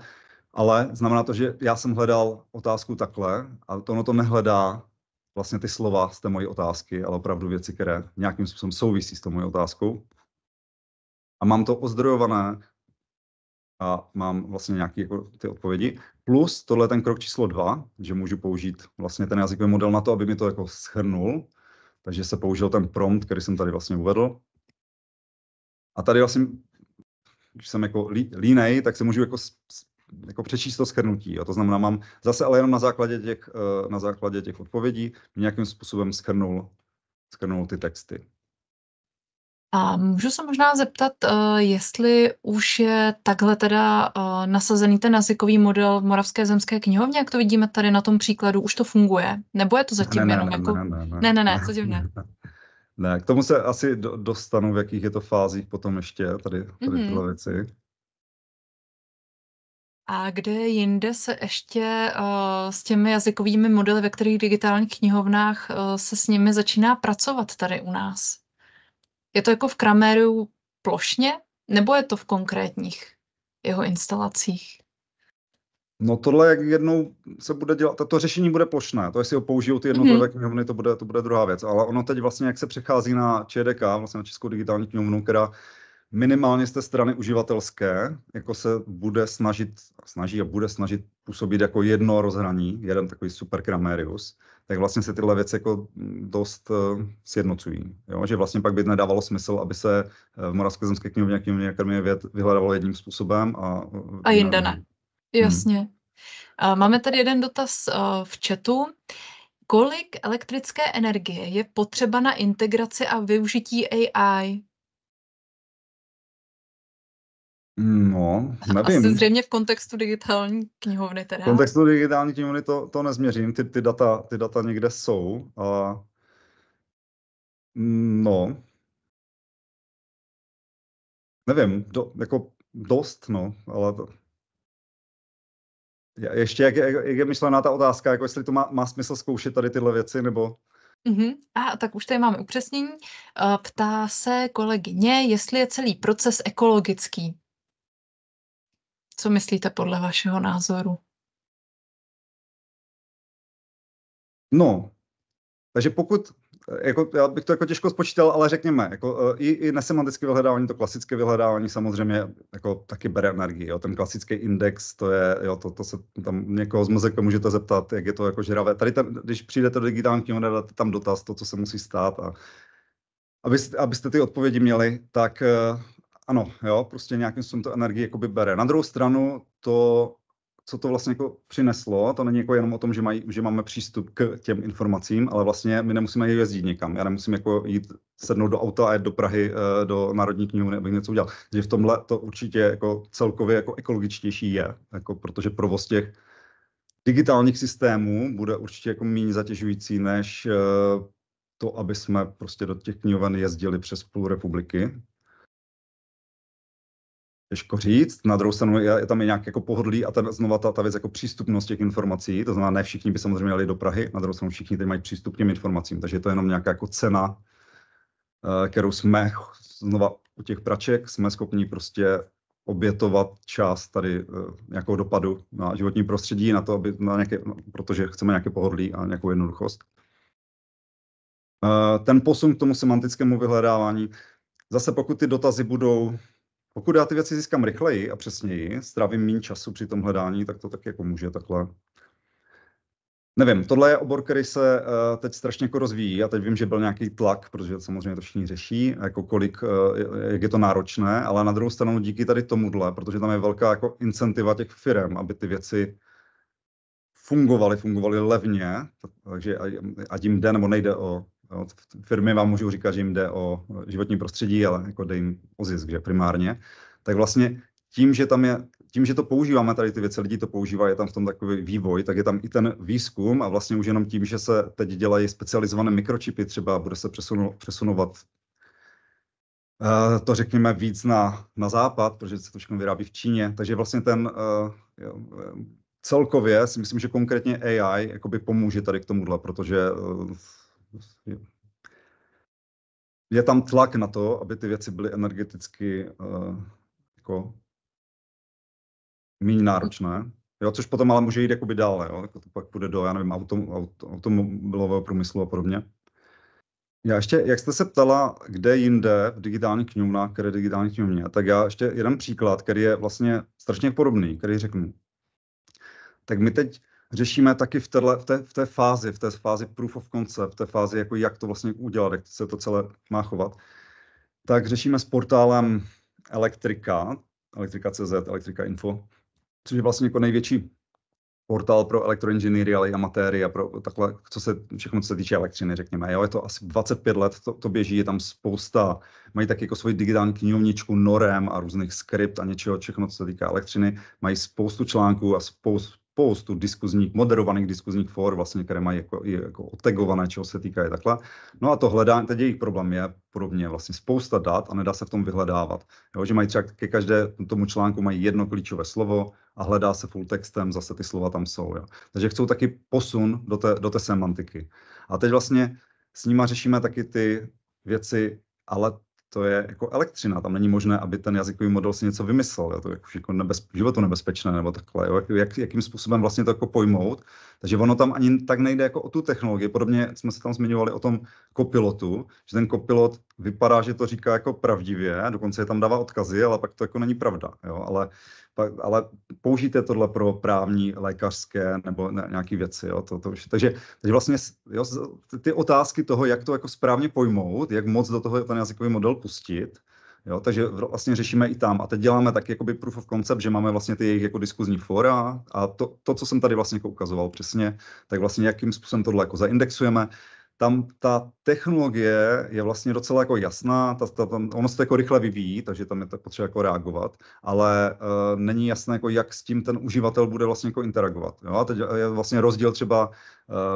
ale znamená to, že já jsem hledal otázku takhle a to ono to nehledá vlastně ty slova z té mojí otázky, ale opravdu věci, které nějakým způsobem souvisí s tou mojí otázkou. A mám to ozdrojované a mám vlastně nějaké jako ty odpovědi. Plus tohle je ten krok číslo dva, že můžu použít vlastně ten jazykový model na to, aby mi to jako schrnul. Takže se použil ten prompt, který jsem tady vlastně uvedl. A tady vlastně, když jsem jako línej, tak se můžu jako jako přečíst to schrnutí. Jo. To znamená, mám zase ale jenom na základě těch, eh, na základě těch odpovědí nějakým způsobem schrnul, schrnul ty texty. A můžu se možná zeptat, uh, jestli už je takhle teda uh, nasazený ten jazykový model v Moravské zemské knihovně, jak to vidíme tady na tom příkladu, už to funguje? Nebo je to zatím ne, jenom ne, jako... Ne, ne, ne, ne, ne, ne zatím ne. Ne, k tomu se asi do, dostanu, v jakých je to fázích potom ještě, tady, tady Mhm. tyhle věci. A kde jinde se ještě uh, s těmi jazykovými modely, ve kterých digitálních knihovnách uh, se s nimi začíná pracovat tady u nás? Je to jako v Kramériu plošně, nebo je to v konkrétních jeho instalacích? No tohle, jak jednou se bude dělat, to řešení bude plošné, to jestli ho použijou ty jednotlivé Mhm. knihovny, to bude, to bude druhá věc, ale ono teď vlastně, jak se přechází na ČDK, vlastně na Českou digitální knihovnu, která minimálně z té strany uživatelské, jako se bude snažit, snaží a bude snažit působit jako jedno rozhraní, jeden takový super Kramerius, tak vlastně se tyhle věci jako dost uh, sjednocují. Jo? Že vlastně pak by nedávalo smysl, aby se eh, v Moravskoslezské knihovně a knihovně Akademie věd vyhledávalo jedním způsobem a, A jinde ne. Jasně. A Máme tady jeden dotaz uh, v chatu. Kolik elektrické energie je potřeba na integraci a využití AI? No, Asi nevím. zřejmě v kontextu digitální knihovny teda. V kontextu digitální knihovny to, to nezměřím, ty, ty, data, ty data někde jsou. A, no, nevím, do, jako dost, no, ale to, je- ještě jak, je- jak je myšlená ta otázka, jako jestli to má, má smysl zkoušet tady tyhle věci, nebo Mhm. A tak už tady máme upřesnění. Uh, Ptá se kolegyně, jestli je celý proces ekologický. Co myslíte podle vašeho názoru? No, takže pokud, jako, já bych to jako těžko spočítal, ale řekněme, jako, eh, i, i nesemantické vyhledávání, to klasické vyhledávání samozřejmě jako taky bere energii. Jo. Ten klasický index, to je, jo, to, to se tam někoho z mozek můžete zeptat, jak je to jako žravé. Tady, ten, když přijdete do digitální knihovny, dáte tam dotaz, to, co se musí stát a abyste, abyste ty odpovědi měli, tak eh, ano, jo, prostě nějakým způsobem to energii jakoby bere. Na druhou stranu to co to vlastně jako přineslo, to není jako jenom o tom, že, mají, že máme přístup k těm informacím, ale vlastně my nemusíme jezdit někam. Já nemusím jako jít sednout do auta a jet do Prahy, eh, do Národní knihovny, abych něco udělal. Takže v tomhle to určitě jako celkově jako ekologičtější je, jako protože provoz těch digitálních systémů bude určitě jako méně zatěžující, než eh, to, aby jsme prostě do těch knihoven jezdili přes půl republiky. Těžko říct. Na druhou stranu je, je tam i nějak jako pohodlí a ten, znova ta, ta věc jako přístupnost těch informací, to znamená, ne všichni by samozřejmě jeli do Prahy, na druhou stranu všichni teď mají přístup k těm informacím, takže je to jenom nějaká jako cena, eh, kterou jsme znova u těch praček, jsme schopni prostě obětovat část tady uh, nějakého dopadu na životní prostředí, na to, aby na nějaké, protože chceme nějaké pohodlí a nějakou jednoduchost. Uh, ten posun k tomu semantickému vyhledávání, zase pokud ty dotazy budou pokud já ty věci získám rychleji a přesněji, strávím méně času při tom hledání, tak to taky jako může takhle. Nevím, tohle je obor, který se uh, teď strašně jako rozvíjí a teď vím, že byl nějaký tlak, protože samozřejmě to všichni řeší, jako kolik, uh, jak je to náročné, ale na druhou stranu díky tady tomuhle, protože tam je velká jako incentiva těch firm, aby ty věci fungovaly, fungovaly levně, takže ať jim jde nebo nejde o Jo, firmy vám můžou říkat, že jim jde o životní prostředí, ale jako jde jim o zisk, že primárně. Tak vlastně tím, že tam je, tím, že to používáme tady ty věci, lidi to používají, je tam v tom takový vývoj, tak je tam i ten výzkum a vlastně už jenom tím, že se teď dělají specializované mikročipy, třeba bude se přesunu, přesunovat uh, to řekněme víc na, na západ, protože se to všechno vyrábí v Číně, takže vlastně ten uh, jo, celkově si myslím, že konkrétně AI jakoby pomůže tady k tomuhle, protože je tam tlak na to, aby ty věci byly energeticky uh, jako méně náročné. Jo, což potom ale může jít jakoby dále, jo, jako to pak půjde do, já nevím, autom, auto, automobilového průmyslu a podobně. Já ještě, jak jste se ptala, kde jinde v digitální knihovnách, které digitální knihovně, tak já ještě jeden příklad, který je vlastně strašně podobný, který řeknu. Tak my teď řešíme taky v, téhle, v, té, v té fázi, v té fázi proof of concept, v té fázi, jako jak to vlastně udělat, jak se to celé má chovat, tak řešíme s portálem Elektrika, Elektrika.cz, Elektrika Info, což je vlastně jako největší portál pro elektroinženýry, ale i amatéry a pro takhle, co se, všechno, co se týče elektřiny, řekněme. Jo, je to asi 25 let, to, to běží, je tam spousta, mají taky jako svoji digitální knihovničku norem a různých skript a něčeho, všechno, co se týká elektřiny. Mají spoustu článků a spoustu spoustu diskuzních, moderovaných diskuzních for, vlastně, které mají jako, jako otegované, čeho se týká takhle. No a to hledání, teď jejich problém je podobně vlastně spousta dat a nedá se v tom vyhledávat. Jo, že mají třeba ke každé tomu článku mají jedno klíčové slovo a hledá se full textem, zase ty slova tam jsou. Jo. Takže chcou taky posun do té, do té semantiky. A teď vlastně s nima řešíme taky ty věci, ale to je jako elektřina, tam není možné, aby ten jazykový model si něco vymyslel, je to jako, jako nebez, životu nebezpečné nebo takhle, jo? Jak, jakým způsobem vlastně to jako pojmout, takže ono tam ani tak nejde jako o tu technologii, podobně jsme se tam zmiňovali o tom kopilotu, že ten kopilot vypadá, že to říká jako pravdivě, dokonce je tam dává odkazy, ale pak to jako není pravda, jo? ale ale použijte tohle pro právní, lékařské nebo nějaké věci. Jo? To, to, takže, takže vlastně jo, ty otázky toho, jak to jako správně pojmout, jak moc do toho ten jazykový model pustit, Jo, takže vlastně řešíme i tam. A teď děláme taky jakoby proof of concept, že máme vlastně ty jejich jako diskuzní fora a to, to, co jsem tady vlastně jako ukazoval přesně, tak vlastně jakým způsobem tohle jako zaindexujeme tam ta technologie je vlastně docela jako jasná, ta, ta, tam, ono se to jako rychle vyvíjí, takže tam je to potřeba jako reagovat, ale uh, není jasné, jako jak s tím ten uživatel bude vlastně jako interagovat. Jo? A teď je vlastně rozdíl třeba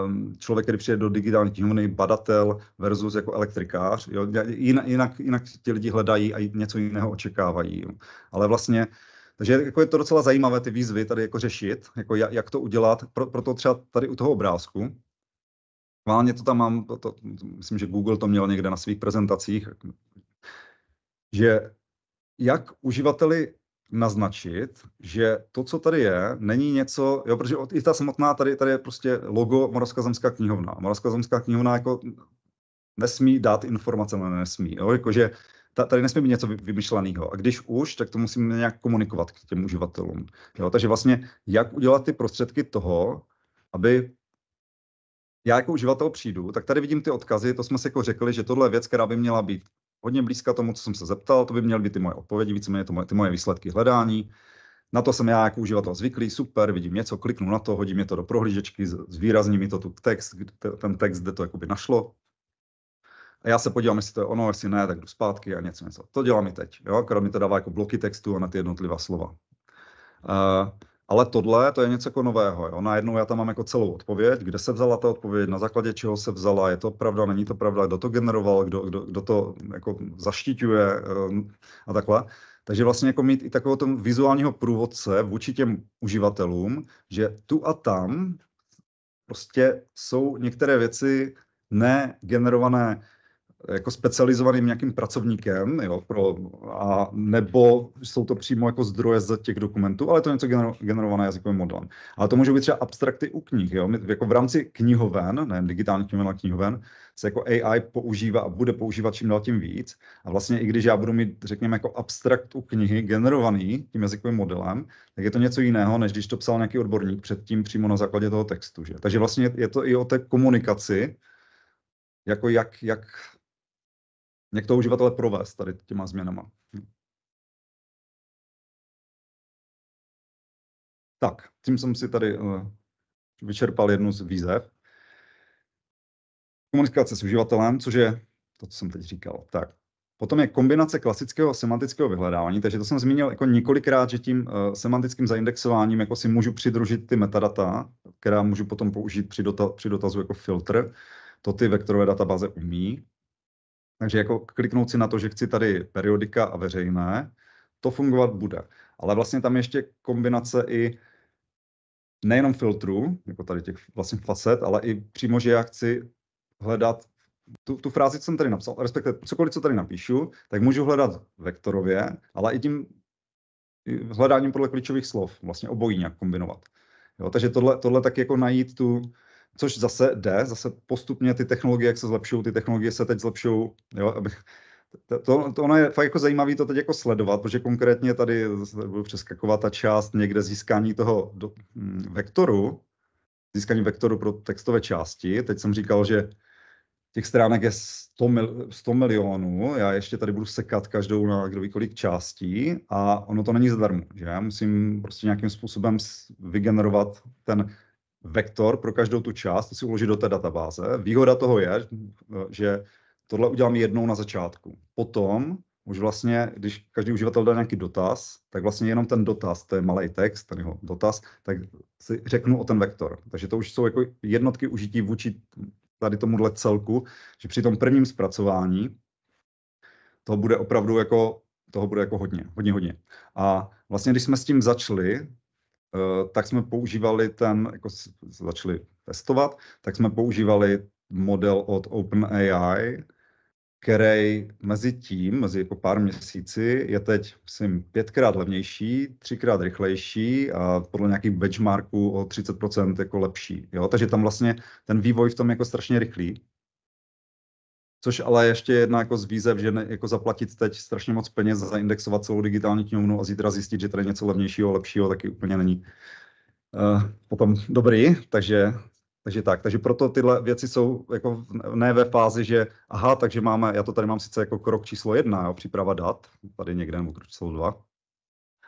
um, člověk, který přijde do digitální knihovny, badatel versus jako elektrikář. Jo? Jinak, jinak, jinak ti lidi hledají a něco jiného očekávají. Jo? Ale vlastně takže jako je to docela zajímavé ty výzvy tady jako řešit, jako jak, jak to udělat. Pro, proto třeba tady u toho obrázku, Schválně to tam mám, to, to, myslím, že Google to měl někde na svých prezentacích, že jak uživateli naznačit, že to, co tady je, není něco, jo, protože i ta samotná, tady, tady je prostě logo Moravská zemská knihovna. Moravská zemská knihovna jako nesmí dát informace, ale nesmí, jo, jakože tady nesmí být něco vymyšleného. A když už, tak to musíme nějak komunikovat k těm uživatelům. Jo, takže vlastně, jak udělat ty prostředky toho, aby já jako uživatel přijdu, tak tady vidím ty odkazy, to jsme si jako řekli, že tohle je věc, která by měla být hodně blízká tomu, co jsem se zeptal, to by měly být ty moje odpovědi, víceméně to moje, ty moje výsledky hledání. Na to jsem já jako uživatel zvyklý, super, vidím něco, kliknu na to, hodím mě to do prohlížečky, zvýrazní mi to tu text, ten text, kde to jakoby našlo. A já se podívám, jestli to je ono, jestli ne, tak jdu zpátky a něco, něco. To dělám i teď, jo, akorát mi to dává jako bloky textu a na ty jednotlivá slova. Uh, ale tohle, to je něco jako nového. Jo. Najednou já tam mám jako celou odpověď, kde se vzala ta odpověď, na základě čeho se vzala, je to pravda, není to pravda, kdo to generoval, kdo, kdo, kdo to jako zaštiťuje ehm, a takhle. Takže vlastně jako mít i takového tom vizuálního průvodce vůči těm uživatelům, že tu a tam prostě jsou některé věci negenerované jako specializovaným nějakým pracovníkem, jo, pro, a nebo jsou to přímo jako zdroje z těch dokumentů, ale to je něco genero, generované jazykovým modelem. Ale to může být třeba abstrakty u knih. Jo. My, jako v rámci knihoven, ne digitální knihoven, knihoven, se jako AI používá a bude používat čím dál tím víc. A vlastně i když já budu mít, řekněme, jako abstrakt u knihy generovaný tím jazykovým modelem, tak je to něco jiného, než když to psal nějaký odborník předtím přímo na základě toho textu. Že? Takže vlastně je to i o té komunikaci, jako jak, jak jak to uživatele provést tady těma změnama. Tak, tím jsem si tady uh, vyčerpal jednu z výzev. Komunikace s uživatelem, což je to, co jsem teď říkal. Tak, Potom je kombinace klasického a semantického vyhledávání, takže to jsem zmínil jako několikrát, že tím uh, semantickým zaindexováním jako si můžu přidružit ty metadata, která můžu potom použít při, dota, při dotazu jako filtr. To ty vektorové databáze umí. Takže jako kliknout si na to, že chci tady periodika a veřejné, to fungovat bude. Ale vlastně tam ještě kombinace i nejenom filtrů, jako tady těch vlastně facet, ale i přímo, že já chci hledat tu, tu frázi, co jsem tady napsal, respektive cokoliv, co tady napíšu, tak můžu hledat vektorově, ale i tím hledáním podle klíčových slov, vlastně obojí nějak kombinovat. Jo, takže tohle, tohle tak jako najít tu, což zase jde, zase postupně ty technologie, jak se zlepšují, ty technologie se teď zlepšují, jo, aby, to, to ono je fakt jako zajímavé to teď jako sledovat, protože konkrétně tady budu přeskakovat ta část někde získání toho do, hm, vektoru, získání vektoru pro textové části. Teď jsem říkal, že těch stránek je 100, mil, 100 milionů, já ještě tady budu sekat každou na kdo ví kolik částí a ono to není zadarmo, že já musím prostě nějakým způsobem vygenerovat ten vektor pro každou tu část, to si uložit do té databáze. Výhoda toho je, že tohle udělám jednou na začátku. Potom už vlastně, když každý uživatel dá nějaký dotaz, tak vlastně jenom ten dotaz, to je malý text, ten jeho dotaz, tak si řeknu o ten vektor. Takže to už jsou jako jednotky užití vůči tady tomuhle celku, že při tom prvním zpracování toho bude opravdu jako, toho bude jako hodně, hodně, hodně. A vlastně, když jsme s tím začali, tak jsme používali ten, jako začali testovat, tak jsme používali model od OpenAI, který mezi tím, mezi jako pár měsíci, je teď, myslím, pětkrát levnější, třikrát rychlejší a podle nějakých benchmarků o 30% jako lepší. Jo? Takže tam vlastně ten vývoj v tom jako strašně rychlý. Což ale ještě jedna jako z výzev, že ne, jako zaplatit teď strašně moc peněz, zaindexovat celou digitální knihovnu a zítra zjistit, že tady něco levnějšího, lepšího, taky úplně není uh, potom dobrý. Takže takže tak, takže proto tyhle věci jsou jako ne ve fázi, že aha, takže máme, já to tady mám sice jako krok číslo jedna, jo, příprava dat, tady někde nebo krok číslo dva,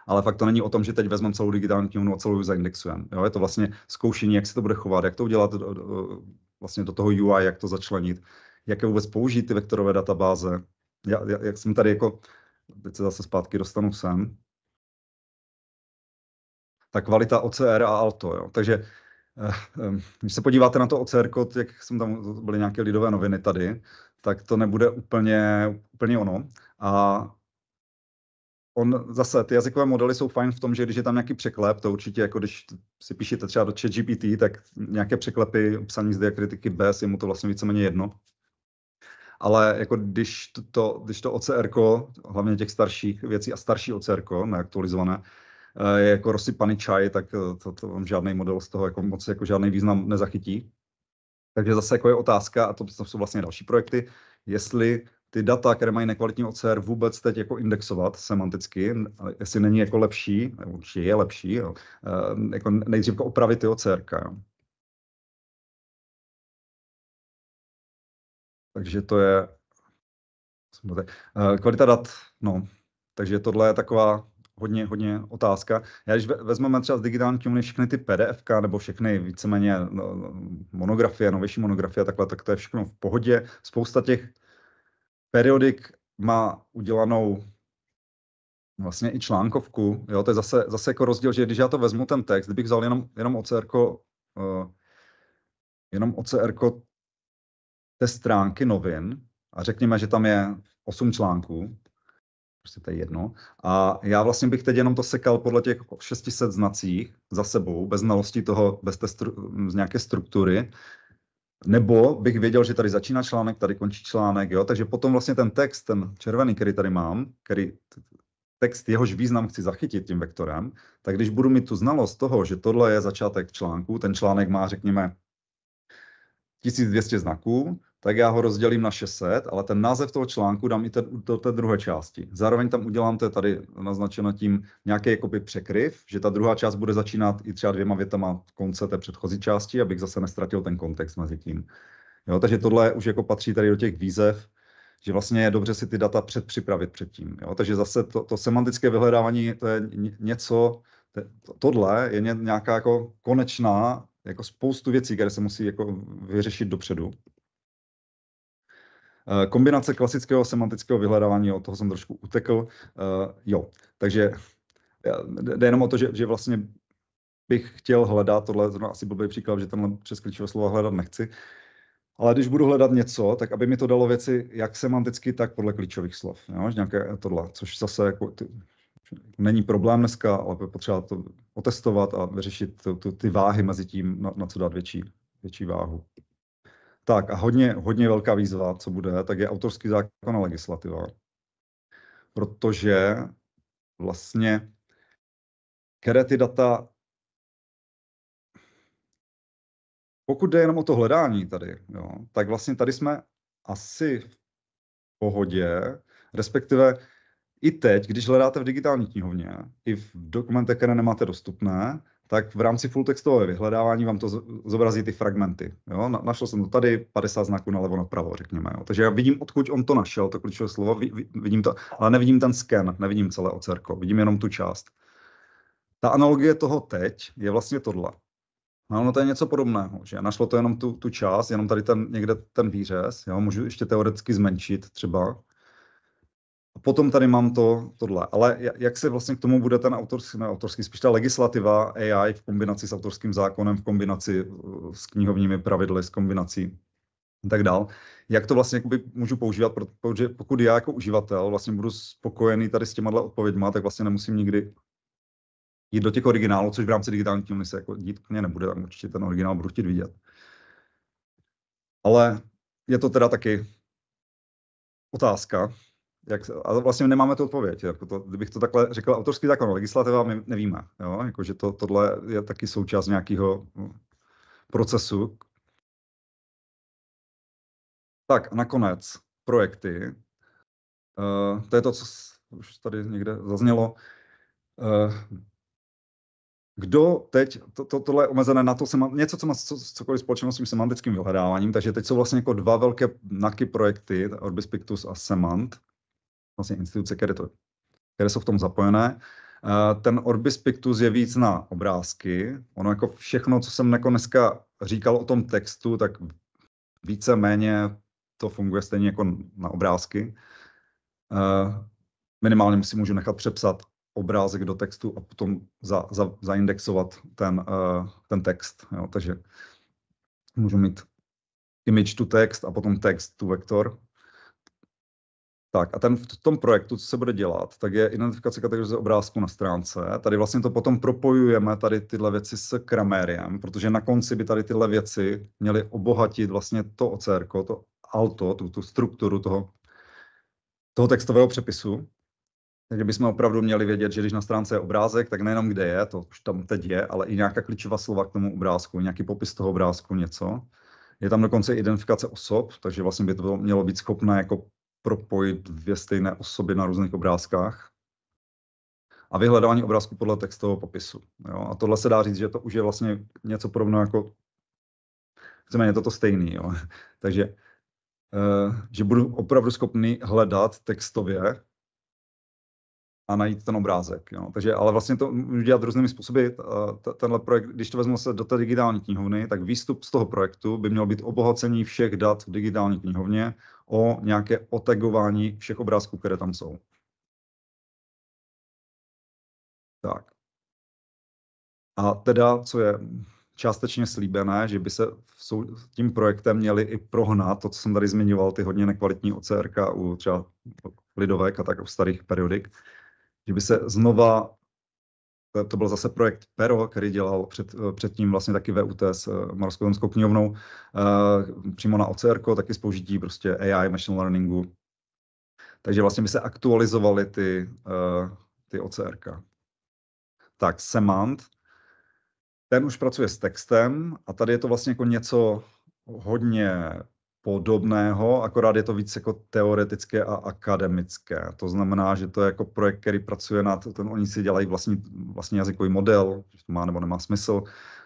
ale fakt to není o tom, že teď vezmeme celou digitální knihovnu a celou zaindexujeme. Jo, je to vlastně zkoušení, jak se to bude chovat, jak to udělat do, do, vlastně do toho UI, jak to začlenit, jak je vůbec použít ty vektorové databáze. Já, jak jsem tady jako, teď se zase zpátky dostanu sem, ta kvalita OCR a Alto. Jo. Takže Eh, když se podíváte na to OCR, jak jsem tam byly nějaké lidové noviny tady, tak to nebude úplně, úplně ono. A on zase, ty jazykové modely jsou fajn v tom, že když je tam nějaký překlep, to určitě jako když si píšete třeba do ChatGPT, tak nějaké překlepy, psaní z diakritiky bez, je mu to vlastně víceméně jedno. Ale jako když to, když to OCR, hlavně těch starších věcí a starší OCR, neaktualizované, Eh, je jako rozsypaný čaj, tak eh, to, to vám žádný model z toho jako moc jako žádný význam nezachytí. Takže zase jako je otázka, a to, to jsou vlastně další projekty, jestli ty data, které mají nekvalitní OCR, vůbec teď jako indexovat semanticky, jestli není jako lepší, určitě je lepší, jo, eh, jako nejdřív jako opravit ty OCR. Jo. Takže to je kvalita dat, no, takže tohle je taková hodně, hodně otázka. Já když vezmeme třeba z digitální knihovny všechny ty PDF nebo všechny víceméně no, monografie, novější monografie, takhle, tak to je všechno v pohodě. Spousta těch periodik má udělanou vlastně i článkovku. Jo, to je zase, zase jako rozdíl, že když já to vezmu ten text, kdybych vzal jenom, jenom OCR, uh, eh, jenom OCR té stránky novin a řekněme, že tam je 8 článků, prostě to je jedno. A já vlastně bych teď jenom to sekal podle těch 600 znacích za sebou, bez znalosti toho, bez té stru, z nějaké struktury, nebo bych věděl, že tady začíná článek, tady končí článek, jo? takže potom vlastně ten text, ten červený, který tady mám, který text, jehož význam chci zachytit tím vektorem, tak když budu mít tu znalost toho, že tohle je začátek článku, ten článek má, řekněme, 1200 znaků, tak já ho rozdělím na 600, ale ten název toho článku dám i te, do té druhé části. Zároveň tam udělám, to je tady naznačeno tím, nějaký jakoby překryv, že ta druhá část bude začínat i třeba dvěma větama konce té předchozí části, abych zase nestratil ten kontext mezi tím. Jo, takže tohle už jako patří tady do těch výzev, že vlastně je dobře si ty data předpřipravit předtím. Jo? Takže zase to, to semantické vyhledávání, to je něco, to, tohle je nějaká jako konečná, jako spoustu věcí, které se musí jako vyřešit dopředu. Eh, kombinace klasického semantického vyhledávání, od toho jsem trošku utekl. Uh, jo, takže jde jenom o to, že, že vlastně bych chtěl hledat, tohle je asi blbý příklad, že tenhle přes klíčové slova hledat nechci, ale když budu hledat něco, tak aby mi to dalo věci jak semanticky, tak podle klíčových slov. Jo? Nějaké tohle, což zase jako ty, není problém dneska, ale potřeba to otestovat a vyřešit to, to, ty váhy mezi tím, na, na co dát větší, větší váhu. Tak a hodně, hodně velká výzva, co bude, tak je autorský zákon a legislativa. Protože vlastně, které ty data, pokud jde jenom o to hledání tady, jo, tak vlastně tady jsme asi v pohodě, respektive i teď, když hledáte v digitální knihovně, i v dokumentech, které nemáte dostupné, tak v rámci full textového vyhledávání vám to zobrazí ty fragmenty. Jo? Našel jsem to tady, 50 znaků nalevo napravo, řekněme. Jo? Takže já vidím, odkud on to našel, to klíčové slovo, vidím to, ale nevidím ten scan, nevidím celé ocerko, vidím jenom tu část. Ta analogie toho teď je vlastně tohle. No, ono to je něco podobného, že našlo to jenom tu, tu část, jenom tady ten, někde ten výřez, jo? můžu ještě teoreticky zmenšit třeba, A potom tady mám to, tohle. Ale jak se vlastně k tomu bude ten autorský, ne autorský, spíš ta legislativa AI v kombinaci s autorským zákonem, v kombinaci uh, s knihovními pravidly, s kombinací a tak dál. Jak to vlastně jakoby můžu používat, protože pokud já jako uživatel vlastně budu spokojený tady s těma odpověďma, tak vlastně nemusím nikdy jít do těch originálů, což v rámci digitální knihovny se jako dít úplně nebude, tak určitě ten originál budu chtít vidět. Ale je to teda taky otázka, jak, ale vlastně nemáme tu odpověď. Jako to, kdybych to takhle řekl, autorský zákon, legislativa, my nevíme. Jo? Jako, že to, tohle je taky součást nějakého procesu. Tak a nakonec projekty. Uh, to je to, co už tady někde zaznělo. Uh, kdo teď, to, to, tohle je omezené na to, sema, něco, co má co, cokoliv společného s tím semantickým vyhledáváním, takže teď jsou vlastně jako dva velké NAKY projekty, Orbis Pictus a Semant, vlastně instituce, které, to, které jsou v tom zapojené. Eh, ten Orbis Pictus je víc na obrázky. Ono jako všechno, co jsem jako dneska říkal o tom textu, tak více méně to funguje stejně jako na obrázky. Eh, minimálně si můžu nechat přepsat obrázek do textu a potom za, za, zaindexovat ten, uh, ten text. Jo. Takže můžu mít image to text a potom text to vektor. Tak a ten, v tom projektu, co se bude dělat, tak je identifikace kategorizace obrázku na stránce. Tady vlastně to potom propojujeme tady tyhle věci s Kramériem, protože na konci by tady tyhle věci měly obohatit vlastně to OCR, to alto, tu, tu strukturu toho, toho textového přepisu. Takže bychom opravdu měli vědět, že když na stránce je obrázek, tak nejenom kde je, to už tam teď je, ale i nějaká klíčová slova k tomu obrázku, nějaký popis toho obrázku, něco. Je tam dokonce identifikace osob, takže vlastně by to mělo být schopné jako propojit dvě stejné osoby na různých obrázkách. A vyhledávání obrázku podle textového popisu. Jo? A tohle se dá říct, že to už je vlastně něco podobného jako je to stejný. Jo? Takže uh, že budu opravdu schopný hledat textově a najít ten obrázek. Jo. Takže, ale vlastně to můžu dělat různými způsoby. Tenhle projekt, když to vezmu se do té digitální knihovny, tak výstup z toho projektu by měl být obohacení všech dat v digitální knihovně o nějaké otagování všech obrázků, které tam jsou. Tak. A teda, co je částečně slíbené, že by se s tím projektem měli i prohnat to, co jsem tady zmiňoval, ty hodně nekvalitní OCRK u třeba lidovek a tak u starých periodik, že by se znova, to byl zase projekt Pero, který dělal před, předtím vlastně taky VUT s eh, Moravskou knihovnou, eh, přímo na OCR, taky s použití prostě AI, machine learningu. Takže vlastně by se aktualizovaly ty, eh, ty OCRK. Tak Semant, ten už pracuje s textem a tady je to vlastně jako něco hodně podobného, akorát je to víc jako teoretické a akademické. To znamená, že to je jako projekt, který pracuje na ten, oni si dělají vlastní, vlastní jazykový model, že to má nebo nemá smysl.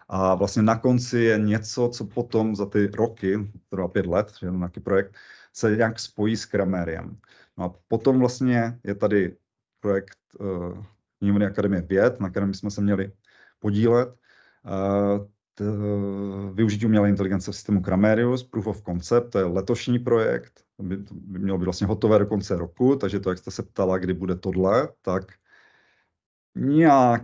A vlastně na konci je něco, co potom za ty roky, trvá pět let, že nějaký projekt, se nějak spojí s Kramériem. No a potom vlastně je tady projekt uh, Akademie věd, na kterém jsme se měli podílet. Uh, Eh, využití umělé inteligence v systému Kramerius, Proof of Concept, to je letošní projekt, by, by mělo být vlastně hotové do konce roku, takže to, jak jste se ptala, kdy bude tohle, tak nějak,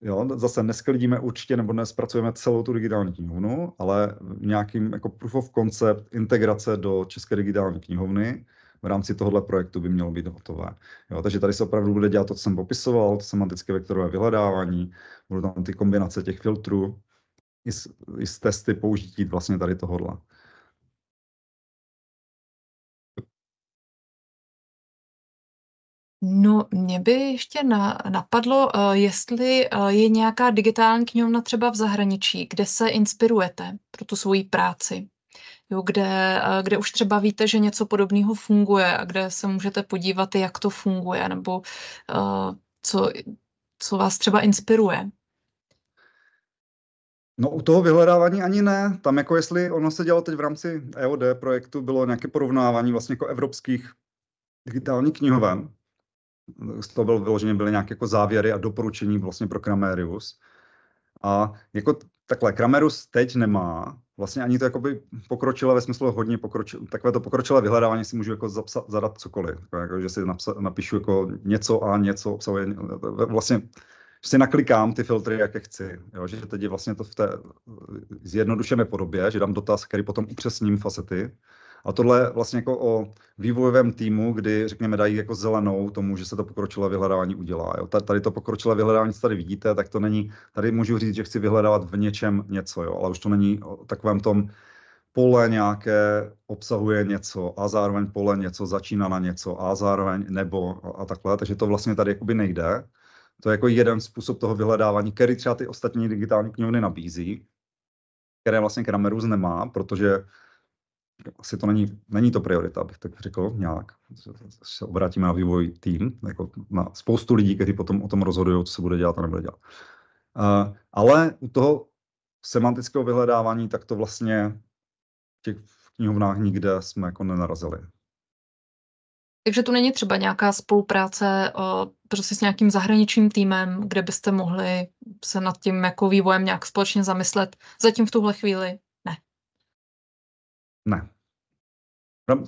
jo, zase nesklidíme určitě, nebo nespracujeme celou tu digitální knihovnu, ale nějakým jako Proof of Concept, integrace do České digitální knihovny, v rámci tohohle projektu by mělo být hotové. Jo, takže tady se opravdu bude dělat to, co jsem popisoval, to semantické vektorové vyhledávání, budou tam ty kombinace těch filtrů, i s, i s testy použití vlastně tady tohohle. No, mě by ještě na, napadlo, uh, jestli uh, je nějaká digitální knihovna třeba v zahraničí, kde se inspirujete pro tu svoji práci. Jo, kde, uh, kde už třeba víte, že něco podobného funguje a kde se můžete podívat, jak to funguje, nebo co, co vás třeba inspiruje. No u toho vyhledávání ani ne. Tam jako jestli ono se dělalo teď v rámci EOD projektu, bylo nějaké porovnávání vlastně jako evropských digitálních knihoven. Z toho bylo vyloženě byly nějaké jako závěry a doporučení vlastně pro Kramerius. A jako takhle, Kramerus teď nemá vlastně ani to jakoby pokročilé ve smyslu hodně pokročilé, takové to pokročilé vyhledávání si můžu jako zapsat, zadat cokoliv, jako, že si napsa, napíšu jako něco a něco obsahuje, vlastně si naklikám ty filtry, jaké chci. Jo? Že teď je vlastně to v té zjednodušené podobě, že dám dotaz, který potom upřesním facety. A tohle vlastně jako o vývojovém týmu, kdy řekněme dají jako zelenou tomu, že se to pokročilé vyhledávání udělá. Jo? Tady to pokročilé vyhledávání, co tady vidíte, tak to není, tady můžu říct, že chci vyhledávat v něčem něco, jo? ale už to není o takovém tom, pole nějaké obsahuje něco a zároveň pole něco začíná na něco a zároveň nebo a, a takhle, takže to vlastně tady jakoby nejde. To je jako jeden způsob toho vyhledávání, který třeba ty ostatní digitální knihovny nabízí, které vlastně Kramerus nemá, protože asi to není, není to priorita, abych tak řekl nějak. Se obrátíme na vývoj tým, jako na spoustu lidí, kteří potom o tom rozhodují, co se bude dělat a nebude dělat. Uh, ale u toho semantického vyhledávání, tak to vlastně v těch knihovnách nikde jsme jako nenarazili. Takže tu není třeba nějaká spolupráce o, prostě s nějakým zahraničním týmem, kde byste mohli se nad tím jako vývojem nějak společně zamyslet. Zatím v tuhle chvíli ne. Ne.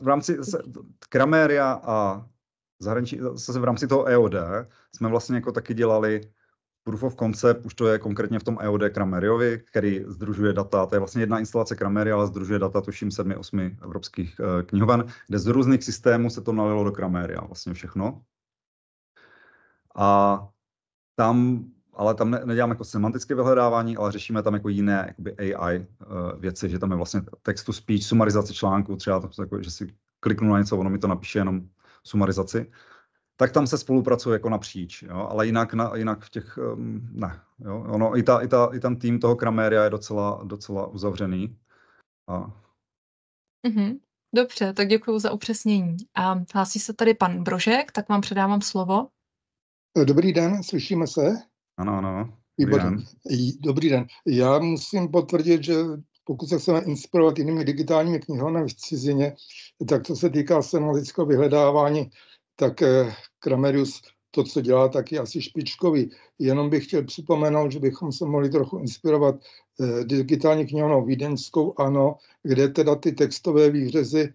V rámci Kraméria a zahraničí, zase v rámci toho EOD jsme vlastně jako taky dělali proof of concept, už to je konkrétně v tom EOD Krameriovi, který združuje data, to je vlastně jedna instalace Krameria, ale združuje data tuším 7-8 evropských uh, knihoven, kde z různých systémů se to nalilo do Krameria, vlastně všechno. A tam, ale tam ne, neděláme jako semantické vyhledávání, ale řešíme tam jako jiné jakoby AI uh, eh, věci, že tam je vlastně text to speech, sumarizace článku, třeba to, jako, že si kliknu na něco, ono mi to napíše jenom sumarizaci tak tam se spolupracuje jako napříč, jo? ale jinak, na, jinak v těch, um, ne. Jo? Ono, i, ta, i, ta, I ten tým toho Kraméria je docela, docela uzavřený. A... Mm-hmm. Dobře, tak děkuji za upřesnění. A hlásí se tady pan Brožek, tak vám předávám slovo. Dobrý den, slyšíme se? Ano, ano. Dobrý den. Dobrý den. Já musím potvrdit, že pokud se chceme inspirovat jinými digitálními knihovnami v cizině, tak co se týká semantického vyhledávání, tak eh, Kramerius to, co dělá, tak je asi špičkový. Jenom bych chtěl připomenout, že bychom se mohli trochu inspirovat eh, digitální knihovnou vídeňskou, ano, kde teda ty textové výřezy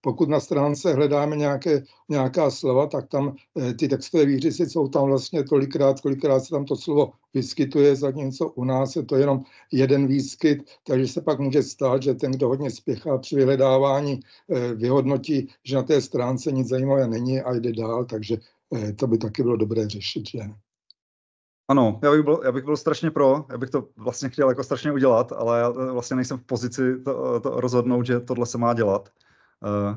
pokud na stránce hledáme nějaké, nějaká slova, tak tam eh, ty textové výřisy jsou tam vlastně tolikrát, kolikrát se tam to slovo vyskytuje, zatímco u nás je to jenom jeden výskyt, takže se pak může stát, že ten, kdo hodně spěchá při vyhledávání, eh, vyhodnotí, že na té stránce nic zajímavého není a jde dál, takže to by taky bylo dobré řešit, že? Ano, já bych, byl, já bych byl strašně pro, já bych to vlastně chtěl jako strašně udělat, ale já vlastně nejsem v pozici to, to rozhodnout, že tohle se má dělat. Uh,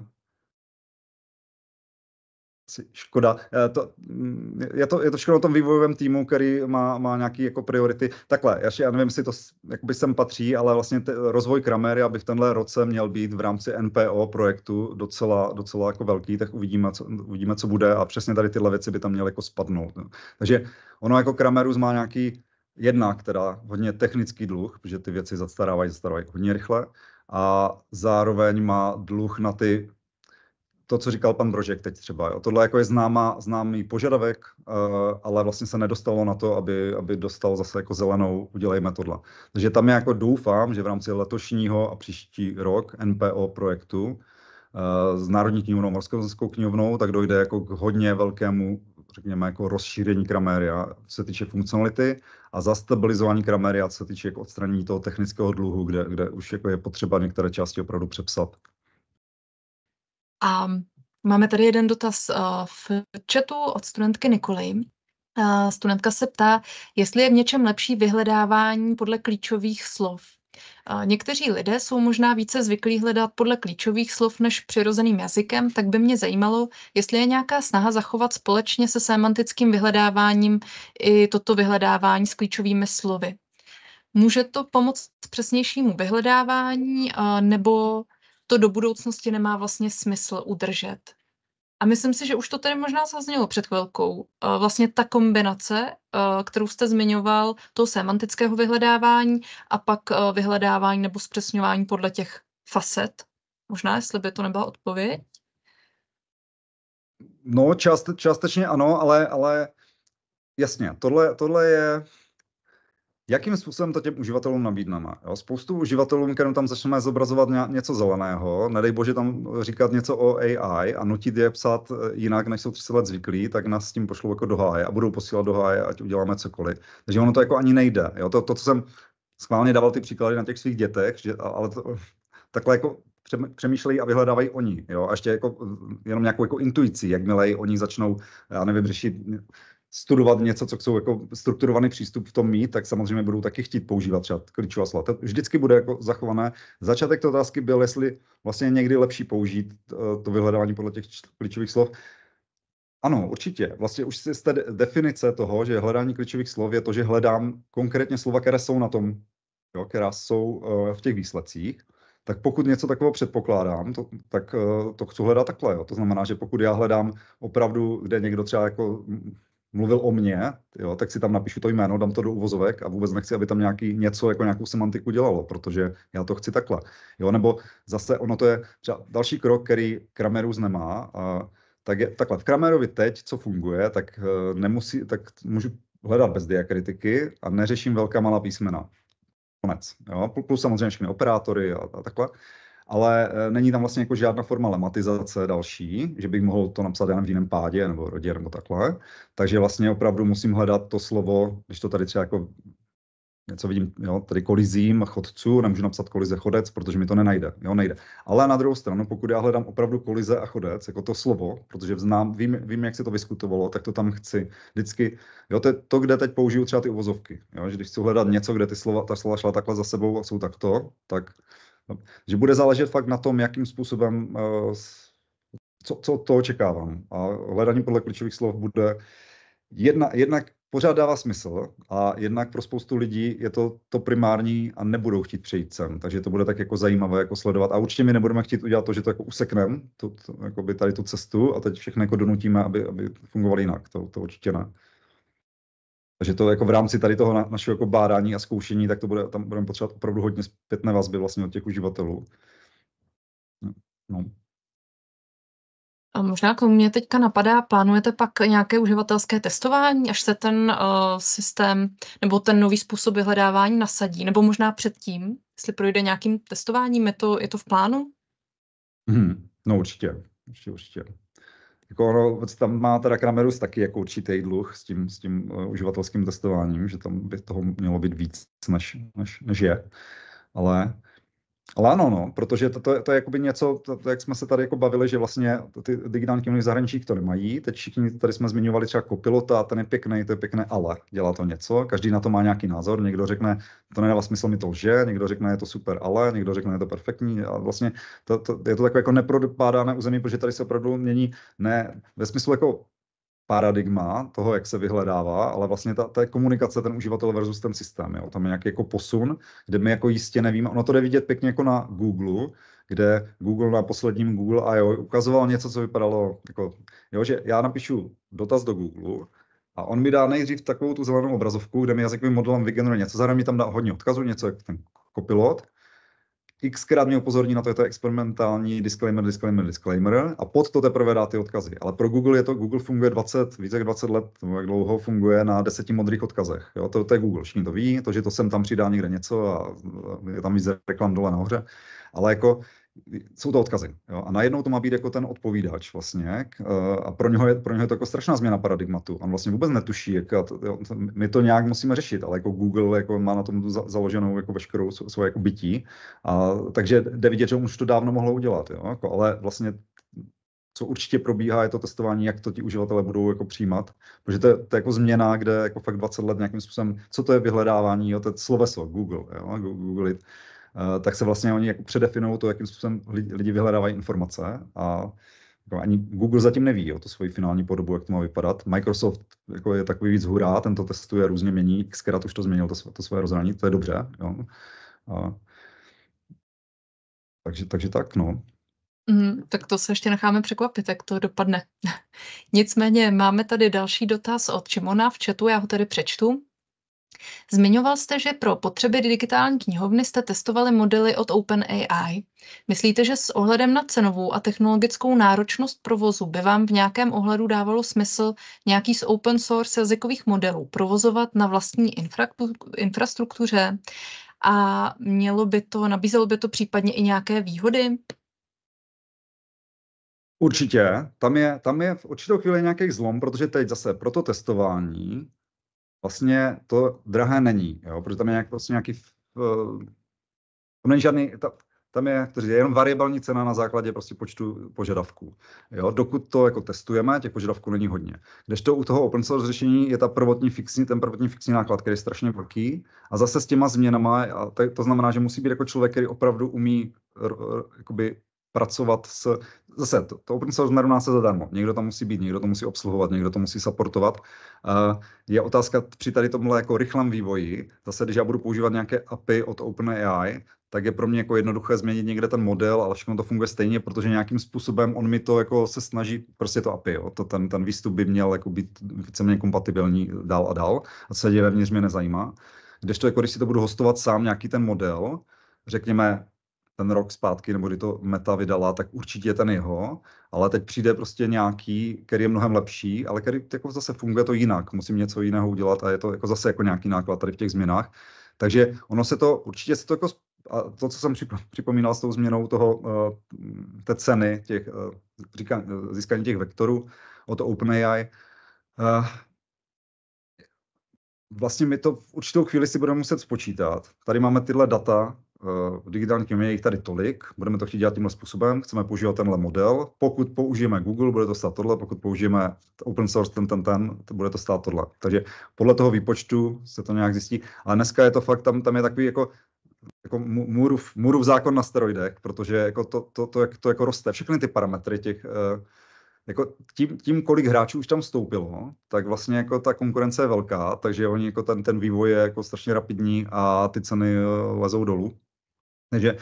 škoda. Eh, to, mm, je, to, je to všechno o tom vývojovém týmu, který má, má nějaké jako priority. Takhle, já, já nevím, jestli to jakoby sem patří, ale vlastně te, rozvoj Kramery, aby v tenhle roce měl být v rámci NPO projektu docela, docela jako velký, tak uvidíme co, uvidíme, co bude a přesně tady tyhle věci by tam měly jako spadnout. No. Takže ono jako Kramerus má nějaký jednak teda hodně technický dluh, protože ty věci zastarávají, zastarávají hodně rychle a zároveň má dluh na ty, to, co říkal pan Brožek teď třeba. Jo. Tohle jako je známá, známý požadavek, uh, ale vlastně se nedostalo na to, aby, aby dostal zase jako zelenou, udělejme tohle. Takže tam já jako doufám, že v rámci letošního a příští rok NPO projektu uh, s Národní knihovnou, Morskou knihovnou, tak dojde jako k hodně velkému řekněme, jako rozšíření Krameria, co se týče funkcionality a zastabilizování Krameria, co se týče jako odstranění toho technického dluhu, kde, kde už jako je potřeba některé části opravdu přepsat. A máme tady jeden dotaz uh, v chatu od studentky Nikolej. Uh, studentka se ptá, jestli je v něčem lepší vyhledávání podle klíčových slov. Někteří lidé jsou možná více zvyklí hledat podle klíčových slov než přirozeným jazykem, tak by mě zajímalo, jestli je nějaká snaha zachovat společně se semantickým vyhledáváním i toto vyhledávání s klíčovými slovy. Může to pomoct přesnějšímu vyhledávání, nebo to do budoucnosti nemá vlastně smysl udržet? A myslím si, že už to tady možná zaznělo před chvilkou. Vlastně ta kombinace, kterou jste zmiňoval, toho semantického vyhledávání a pak vyhledávání nebo zpřesňování podle těch facet. Možná, jestli by to nebyla odpověď? No, část, částečně ano, ale, ale jasně, tohle, tohle je jakým způsobem to těm uživatelům nabídneme. Jo? Spoustu uživatelům, kterým tam začneme zobrazovat něco zeleného, nedej bože tam říkat něco o AI a nutit je psát eh, jinak, než jsou 30 let zvyklí, tak nás s tím pošlou jako do háje a budou posílat do háje, ať uděláme cokoliv. Takže ono to jako ani nejde. Jo? To, to, co jsem schválně dával ty příklady na těch svých dětech, že, ale to, takhle jako přemýšlejí a vyhledávají oni. Jo? A ještě jako, jenom nějakou jako intuici, jakmile oni začnou, já nevím, řešit studovat něco, co chcou jako strukturovaný přístup v tom mít, tak samozřejmě budou taky chtít používat třeba klíčová slova. To vždycky bude jako zachované. Začátek té otázky byl, jestli vlastně někdy lepší použít eh, to vyhledávání podle těch klíčových slov. Ano, určitě. Vlastně už z té definice toho, že hledání klíčových slov je to, že hledám konkrétně slova, které jsou na tom, jo, která jsou uh, v těch výsledcích. Tak pokud něco takového předpokládám, to, tak uh, to chci hledat takhle. Jo. To znamená, že pokud já hledám opravdu, kde někdo třeba jako mluvil o mně, jo, tak si tam napíšu to jméno, dám to do uvozovek a vůbec nechci, aby tam nějaký, něco jako nějakou semantiku dělalo, protože já to chci takhle. Jo, nebo zase ono to je třeba další krok, který Kramerus nemá, a, tak je takhle. V Kramerovi teď, co funguje, tak uh, nemusí, tak můžu hledat bez diakritiky a neřeším velká malá písmena. Konec. Jo? Plus samozřejmě všechny operátory a, a takhle ale eh, není tam vlastně jako žádná forma lematizace další, že bych mohl to napsat jen v jiném pádě nebo rodě nebo takhle. Takže vlastně opravdu musím hledat to slovo, když to tady třeba jako něco vidím, jo, tady kolizím chodců, nemůžu napsat kolize chodec, protože mi to nenajde, jo, nejde. Ale na druhou stranu, pokud já hledám opravdu kolize a chodec, jako to slovo, protože znám, vím, vím, jak se to vyskutovalo, tak to tam chci vždycky, jo, to je to, kde teď použiju třeba ty uvozovky, jo, že když chci hledat něco, kde ty slova, ta slova šla takhle za sebou a jsou takto, tak že bude záležet fakt na tom, jakým způsobem, eh, co, co to očekávám. A hledání podle klíčových slov bude jedna, jednak pořád dává smysl a jednak pro spoustu lidí je to to primární a nebudou chtít přejít sem. Takže to bude tak jako zajímavé jako sledovat. A určitě my nebudeme chtít udělat to, že to jako usekneme, jako tady tu cestu a teď všechno jako donutíme, aby, aby fungovalo jinak. To, to určitě ne. Takže to jako v rámci tady toho našeho jako bádání a zkoušení, tak to bude, tam budeme potřebovat opravdu hodně zpětné vazby vlastně od těch uživatelů. No. A možná k mě teďka napadá, plánujete pak nějaké uživatelské testování, až se ten uh, systém nebo ten nový způsob vyhledávání nasadí, nebo možná předtím, jestli projde nějakým testováním, je to, je to v plánu? Hmm, no určitě, určitě, určitě. Jako ono, tam má teda Kramerus taky jako určitý dluh s tím, s tím uh, uživatelským testováním, že tam by toho mělo být víc, než, než, než je. Ale ale ano, no, protože to, to, to je jakoby něco, to, to, jak jsme se tady jako bavili, že vlastně ty digitální knihy v zahraničí to nemají. Teď všichni tady jsme zmiňovali třeba kopilota, ten je pěkný, to je pěkné, ale dělá to něco. Každý na to má nějaký názor. Někdo řekne, to nedává smysl, mi to lže, někdo řekne, je to super, ale, někdo řekne, je to perfektní. A vlastně to, to, je to takové jako neprodopádané území, protože tady se opravdu mění ne ve smyslu jako paradigma toho, jak se vyhledává, ale vlastně ta, ta komunikace, ten uživatel versus ten systém. Jo. Tam je nějaký jako posun, kde my jako jistě nevíme. Ono to jde vidět pěkně jako na Google, kde Google na posledním Google I.O. ukazoval něco, co vypadalo jako, jo, že já napíšu dotaz do Google a on mi dá nejdřív takovou tu zelenou obrazovku, kde mi jazykovým modelem vygeneruje něco, zároveň mi tam dá hodně odkazů, něco jak ten kopilot, xkrát mě upozorní na to, že to je experimentální disclaimer, disclaimer, disclaimer a pod to teprve dá ty odkazy. Ale pro Google je to, Google funguje 20, více jak 20 let, jak dlouho funguje na deseti modrých odkazech. Jo, to, to je Google, všichni to ví, to, že to sem tam přidá někde něco a je tam víc reklam dole nahoře. Ale jako jsou to odkazy. Jo? A najednou to má být jako ten odpovídač vlastně. A pro něho je, pro něho je to jako strašná změna paradigmatu. On vlastně vůbec netuší, jak jo, my to nějak musíme řešit, ale jako Google jako má na tom za, založenou jako veškerou svoje jako bytí. A, takže jde vidět, že už to dávno mohlo udělat. Jo? Jako, ale vlastně co určitě probíhá, je to testování, jak to ti uživatelé budou jako přijímat, protože to je, to je jako změna, kde jako fakt 20 let nějakým způsobem, co to je vyhledávání, jo, to je sloveso, Google, jo, Google, Eh, tak se vlastně oni jako předefinují to, jakým způsobem lidi vyhledávají informace a jako ani Google zatím neví jo, to svoji finální podobu, jak to má vypadat. Microsoft jako je takový víc hurá, ten to testuje, různě mění, xkrát už to změnil, to, to svoje rozhraní, to je dobře. Jo. A, takže, takže tak, no. Mm, tak to se ještě necháme překvapit, jak to dopadne. Nicméně máme tady další dotaz od Čimona v chatu, já ho tady přečtu. Zmiňoval jste, že pro potřeby digitální knihovny jste testovali modely od OpenAI. Myslíte, že s ohledem na cenovou a technologickou náročnost provozu by vám v nějakém ohledu dávalo smysl nějaký z open source jazykových modelů provozovat na vlastní infrastruktuře a mělo by to, nabízelo by to případně i nějaké výhody? Určitě. Tam je, tam je v určitou chvíli nějaký zlom, protože teď zase pro to testování vlastně to drahé není, jo? protože tam je nějak, vlastně nějaký, uh, tam není žádný, ta, tam je, to je jenom variabilní cena na základě prostě počtu požadavků. Jo? Dokud to jako testujeme, těch požadavků není hodně. Kdežto u toho open source řešení je ta prvotní fixní, ten prvotní fixní náklad, který je strašně velký. A zase s těma změnama, a to, to znamená, že musí být jako člověk, který opravdu umí jakoby pracovat s, zase to, to open source nerovná se zadarmo. Někdo tam musí být, někdo to musí obsluhovat, někdo to musí supportovat. Uh, je otázka při tady tomhle jako rychlém vývoji, zase když já budu používat nějaké API od OpenAI, tak je pro mě jako jednoduché změnit někde ten model, ale všechno to funguje stejně, protože nějakým způsobem on mi to jako se snaží, prostě to API, jo, to ten, ten výstup by měl jako být víceméně kompatibilní dál a dál, a co se děje vevnitř mě nezajímá. Když to jako, když si to budu hostovat sám nějaký ten model, řekněme, ten rok zpátky, nebo kdy to Meta vydala, tak určitě je ten jeho, ale teď přijde prostě nějaký, který je mnohem lepší, ale který jako zase funguje to jinak, musím něco jiného udělat a je to jako zase jako nějaký náklad tady v těch změnách. Takže ono se to, určitě se to jako, a to, co jsem připomínal s tou změnou toho, uh, té ceny, těch, uh, říká, získání těch vektorů od OpenAI, vlastně my to v určitou chvíli si budeme muset spočítat. Tady máme tyhle data, v digitální knihovně je jich tady tolik, budeme to chtít dělat tímhle způsobem, chceme používat tenhle model. Pokud použijeme Google, bude to stát tohle, pokud použijeme open source ten, ten, ten, to bude to stát tohle. Takže podle toho výpočtu se to nějak zjistí. Ale dneska je to fakt, tam, tam je takový jako jako Murův, Murův zákon na steroidech, protože jako to, to, to, to jako roste, všechny ty parametry těch, uh, jako tím, tím, kolik hráčů už tam vstoupilo, tak vlastně jako ta konkurence je velká, takže oni jako ten, ten vývoj je jako strašně rapidní a ty ceny eh, lezou dolů. Takže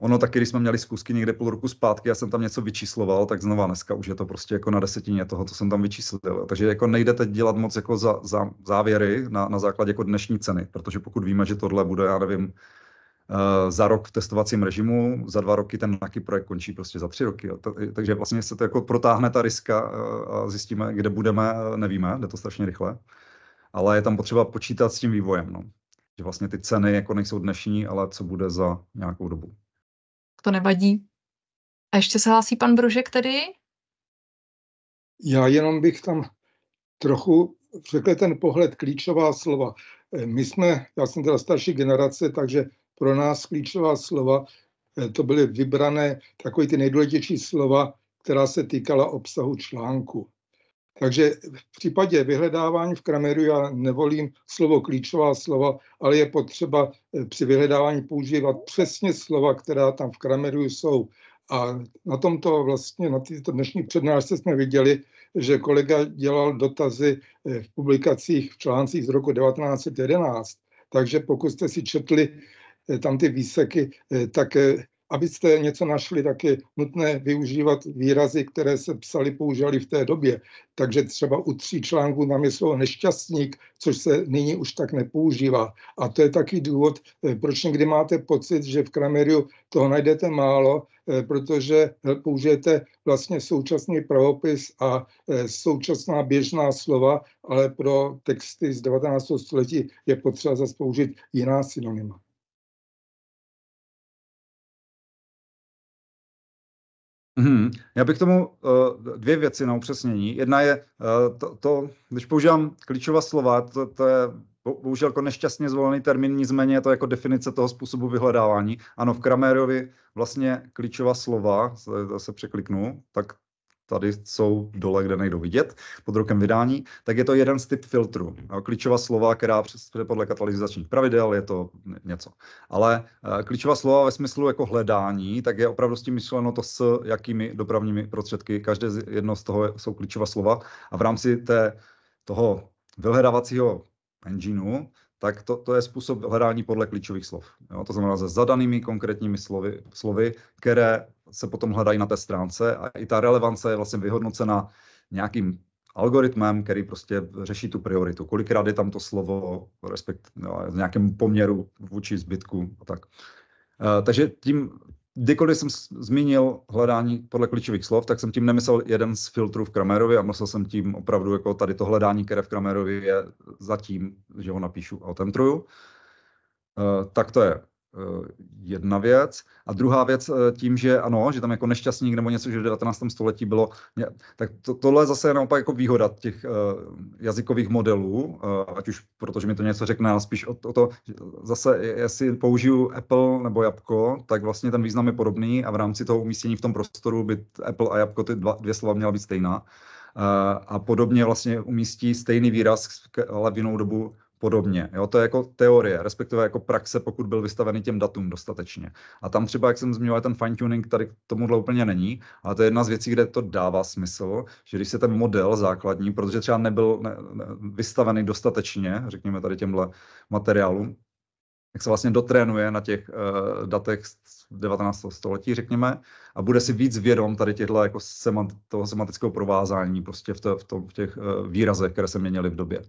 ono taky, když jsme měli zkusky někde půl roku zpátky, já jsem tam něco vyčísloval, tak znova dneska už je to prostě jako na desetině toho, co jsem tam vyčíslil. Takže jako nejde teď dělat moc jako za, za závěry na, na základě jako dnešní ceny, protože pokud víme, že tohle bude, já nevím, uh, za rok v testovacím režimu, za dva roky ten nějaký projekt končí prostě za tři roky. Jo. Takže vlastně se to jako protáhne ta riska uh, a zjistíme, kde budeme, nevíme, jde to strašně rychle. Ale je tam potřeba počítat s tím vývojem. No že vlastně ty ceny jako nejsou dnešní, ale co bude za nějakou dobu. To nevadí. A ještě se hlásí pan Brožek tedy? Já jenom bych tam trochu řekl ten pohled, klíčová slova. Eh, my jsme, já jsem teda starší generace, takže pro nás klíčová slova, eh, to byly vybrané takové ty nejdůležitější slova, která se týkala obsahu článku. Takže v případě vyhledávání v Krameru já nevolím slovo klíčová slova, ale je potřeba eh, při vyhledávání používat přesně slova, která tam v Krameru jsou. A na tomto vlastně, na této dnešní přednášce jsme viděli, že kolega dělal dotazy eh, v publikacích, v článcích z roku 1911. Takže pokud jste si četli eh, tam ty výseky, tak abyste něco našli, tak je nutné využívat výrazy, které se psali, používali v té době. Takže třeba u tří článků tam je slovo nešťastník, což se nyní už tak nepoužívá. A to je taky důvod, eh, proč někdy máte pocit, že v Krameriu toho najdete málo, eh, protože použijete vlastně současný pravopis a eh, současná běžná slova, ale pro texty z 19. století je potřeba zase použít jiná synonyma. Mm-hmm. Já bych tomu uh, dvě věci na upřesnění. Jedna je uh, to, to, když používám klíčová slova, to, to je bohužel jako nešťastně zvolený termín, nicméně je to jako definice toho způsobu vyhledávání. Ano, v Kramerovi vlastně klíčová slova, zase překliknu, tak tady jsou dole, kde nejdou vidět, pod rokem vydání, tak je to jeden z typ filtru. Klíčová slova, která podle katalyzačních pravidel je to něco. Ale eh, klíčová slova ve smyslu jako hledání, tak je opravdu s tím myšleno to s jakými dopravními prostředky. Každé jedno z toho jsou klíčová slova a v rámci té, toho vyhledávacího engineu tak to, to je způsob hledání podle klíčových slov. Jo? To znamená se zadanými konkrétními slovy, slovy, které se potom hledají na té stránce a i ta relevance je vlastně vyhodnocena nějakým algoritmem, který prostě řeší tu prioritu. Kolikrát je tam to slovo, respekt, no, v nějakém poměru vůči zbytku a tak. Uh, takže tím, kdykoliv jsem zmínil hledání podle klíčových slov, tak jsem tím nemyslel jeden z filtrů v Kramerovi a myslel jsem tím opravdu jako tady to hledání, které v Kramerovi je zatím, že ho napíšu a otentruju. Uh, tak to je Eh, jedna věc. A druhá věc eh, tím, že ano, že tam jako nešťastník nebo něco, že v 19. století bylo, tak to, tohle zase naopak jako výhoda těch uh, jazykových modelů, ať už protože mi to něco řekne, ale spíš o, o to, zase jestli použiju Apple nebo Jabko, tak vlastně ten význam je podobný a v rámci toho umístění v tom prostoru by Apple a Jabko ty dva, dvě slova měla být stejná. A podobně vlastně umístí stejný výraz, ale v jinou dobu podobně. Jo? To je jako teorie, respektive jako praxe, pokud byl vystavený těm datům dostatečně. A tam třeba, jak jsem zmiňoval, ten fine-tuning tady k tomuhle úplně není, ale to je jedna z věcí, kde to dává smysl, že když se ten model základní, protože třeba nebyl ne, ne, vystavený dostatečně, řekněme tady těmhle materiálům, tak se vlastně dotrénuje na těch uh, datech z 19. století, řekněme, a bude si víc vědom tady těchto jako semant, toho semantického provázání prostě v, to, v, tom, v těch uh, výrazech, které se měnily v době.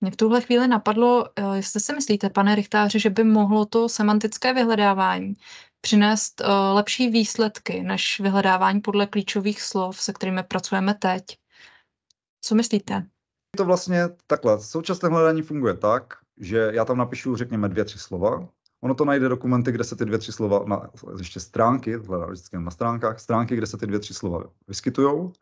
Mě v tuhle chvíli napadlo, eh, jestli si myslíte, pane Richtáři, že by mohlo to semantické vyhledávání přinést uh, lepší výsledky než vyhledávání podle klíčových slov, se kterými pracujeme teď. Co myslíte? To vlastně takhle. Současné hledání funguje tak, že já tam napíšu, řekněme, dvě, tři slova. Ono to najde dokumenty, kde se ty dvě, tři slova, na, ještě stránky, hledám vždycky na stránkách, stránky, kde se ty dvě, tři slova vyskytují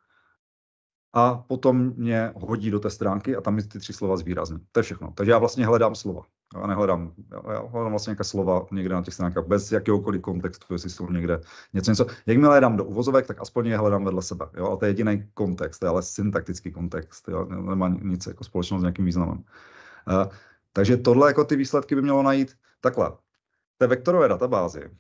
a potom mě hodí do té stránky a tam mi ty tři slova zvýrazní. To je všechno. Takže já vlastně hledám slova. Já nehledám, já hledám vlastně nějaké slova někde na těch stránkách bez jakéhokoliv kontextu, jestli jsou někde něco, něco. Jakmile hledám do uvozovek, tak aspoň je hledám vedle sebe. Jo? A to je jediný kontext, to je ale syntaktický kontext, jo? nemá nic jako společnost s nějakým významem. Uh, takže tohle jako ty výsledky by mělo najít takhle. V té vektorové databázi,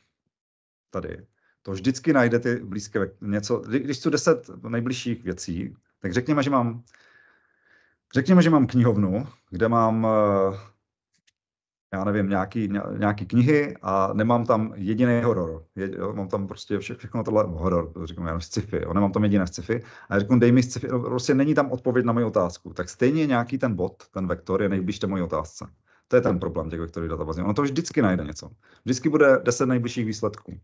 tady, to vždycky najde ty blízké něco, když jsou deset nejbližších věcí, tak řekněme, že mám, řekněme, že mám knihovnu, kde mám, eh, já nevím, nějaký, nějaký knihy a nemám tam jediný horor. Je, jo, mám tam prostě vše, všechno tohle horor, to řeknu jenom sci-fi, jo, nemám tam jediné sci-fi. A já řeknu, dej mi sci-fi, no, prostě není tam odpověď na moji otázku. Tak stejně nějaký ten bod, ten vektor je nejbližší té mojí otázce. To je ten problém těch vektorových databází. Ono to vždycky najde něco. Vždycky bude 10 nejbližších výsledků.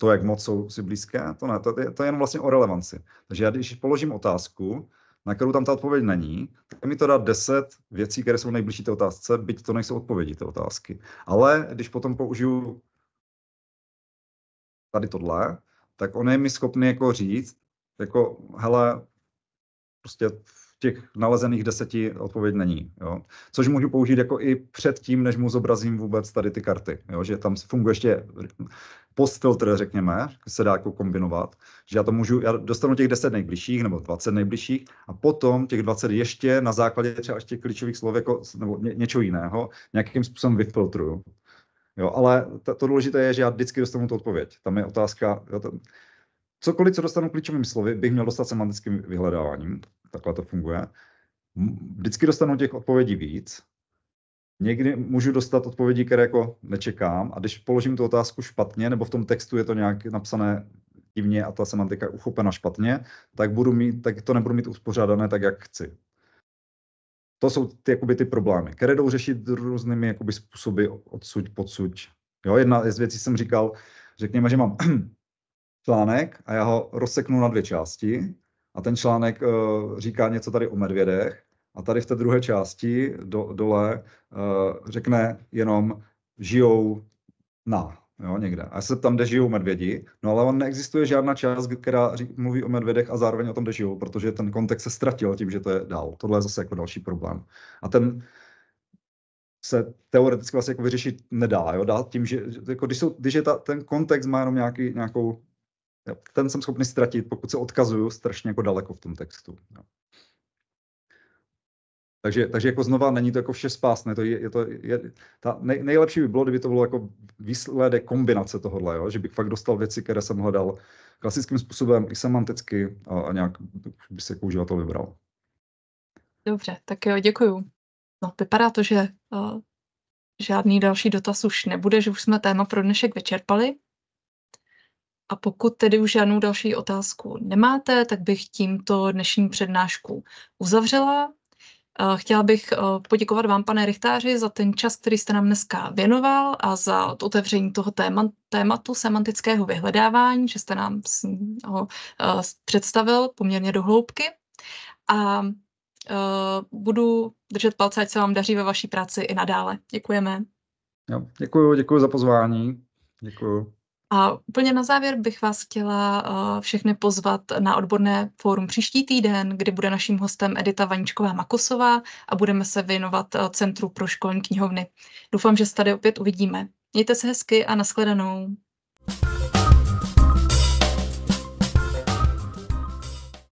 To, jak moc jsou si blízké, to ne, to, je, to je jenom vlastně o relevanci. Takže já když položím otázku, na kterou tam ta odpověď není, tak mi to dá 10 věcí, které jsou nejbližší té otázce, byť to nejsou odpovědi té otázky. Ale když potom použiju tady tohle, tak on je mi schopný jako říct, jako hele, prostě těch nalezených deseti odpověď není. Jo? Což můžu použít jako i před tím, než mu zobrazím vůbec tady ty karty. Jo? Že tam funguje ještě postfiltr, řekněme, se dá jako kombinovat, že já to můžu, já dostanu těch 10 nejbližších nebo 20 nejbližších a potom těch 20 ještě na základě třeba ještě klíčových slov jako, nebo ně, něčeho jiného nějakým způsobem vyfiltruju. Jo, ale to, to důležité je, že já vždycky dostanu tu odpověď. Tam je otázka, jo, to, cokoliv, co dostanu klíčovými slovy, bych měl dostat semantickým vyhledáváním takhle to funguje. Vždycky dostanu těch odpovědí víc. Někdy můžu dostat odpovědi, které jako nečekám a když položím tu otázku špatně, nebo v tom textu je to nějak napsané divně a ta semantika je uchopena špatně, tak, budu mít, tak to nebudu mít uspořádané tak, jak chci. To jsou ty, jakoby, ty problémy, které jdou řešit různými jakoby, způsoby odsuť, podsuť. Jo, jedna z věcí jsem říkal, řekněme, že mám článek a já ho rozseknu na dvě části a ten článek uh, říká něco tady o medvědech a tady v té druhé části do, dole uh, řekne jenom žijou na, jo, někde. A já se tam, kde žijou medvědi, no ale on neexistuje žádná část, která mluví o medvědech a zároveň o tom, kde žijou, protože ten kontext se ztratil tím, že to je dál. Tohle je zase jako další problém. A ten se teoreticky vlastně jako vyřešit nedá, jo, dá tím, že jako když, jsou, když je ta, ten kontext má jenom nějaký, nějakou ten jsem schopný ztratit, pokud se odkazuju strašně jako daleko v tom textu. Jo. Takže, takže jako znova není to jako vše spásné, to je, je to, je, ta nej, nejlepší by bylo, kdyby to bylo jako výsledek kombinace tohohle, jo? že bych fakt dostal věci, které jsem hledal klasickým způsobem i semanticky a, a nějak by se jako uživatel vybral. Dobře, tak jo, děkuju. No, vypadá to, že uh, žádný další dotaz už nebude, že už jsme téma pro dnešek vyčerpali. A pokud tedy už žádnou další otázku nemáte, tak bych tímto dnešní přednášku uzavřela. Eh, chtěla bych eh, poděkovat vám, pane Richtáři, za ten čas, který jste nám dneska věnoval a za otevření toho téma, tématu semantického vyhledávání, že jste nám ho eh, představil poměrně do hloubky. A budu držet palce, ať se vám daří ve vaší práci i nadále. Děkujeme. Jo, děkuji, děkuji za pozvání. Děkuji. A úplně na závěr bych vás chtěla uh, všechny pozvat na odborné fórum příští týden, kdy bude naším hostem Edita Vaničková Makosová a budeme se věnovat uh, Centru pro školní knihovny. Doufám, že se tady opět uvidíme. Mějte se hezky a nashledanou.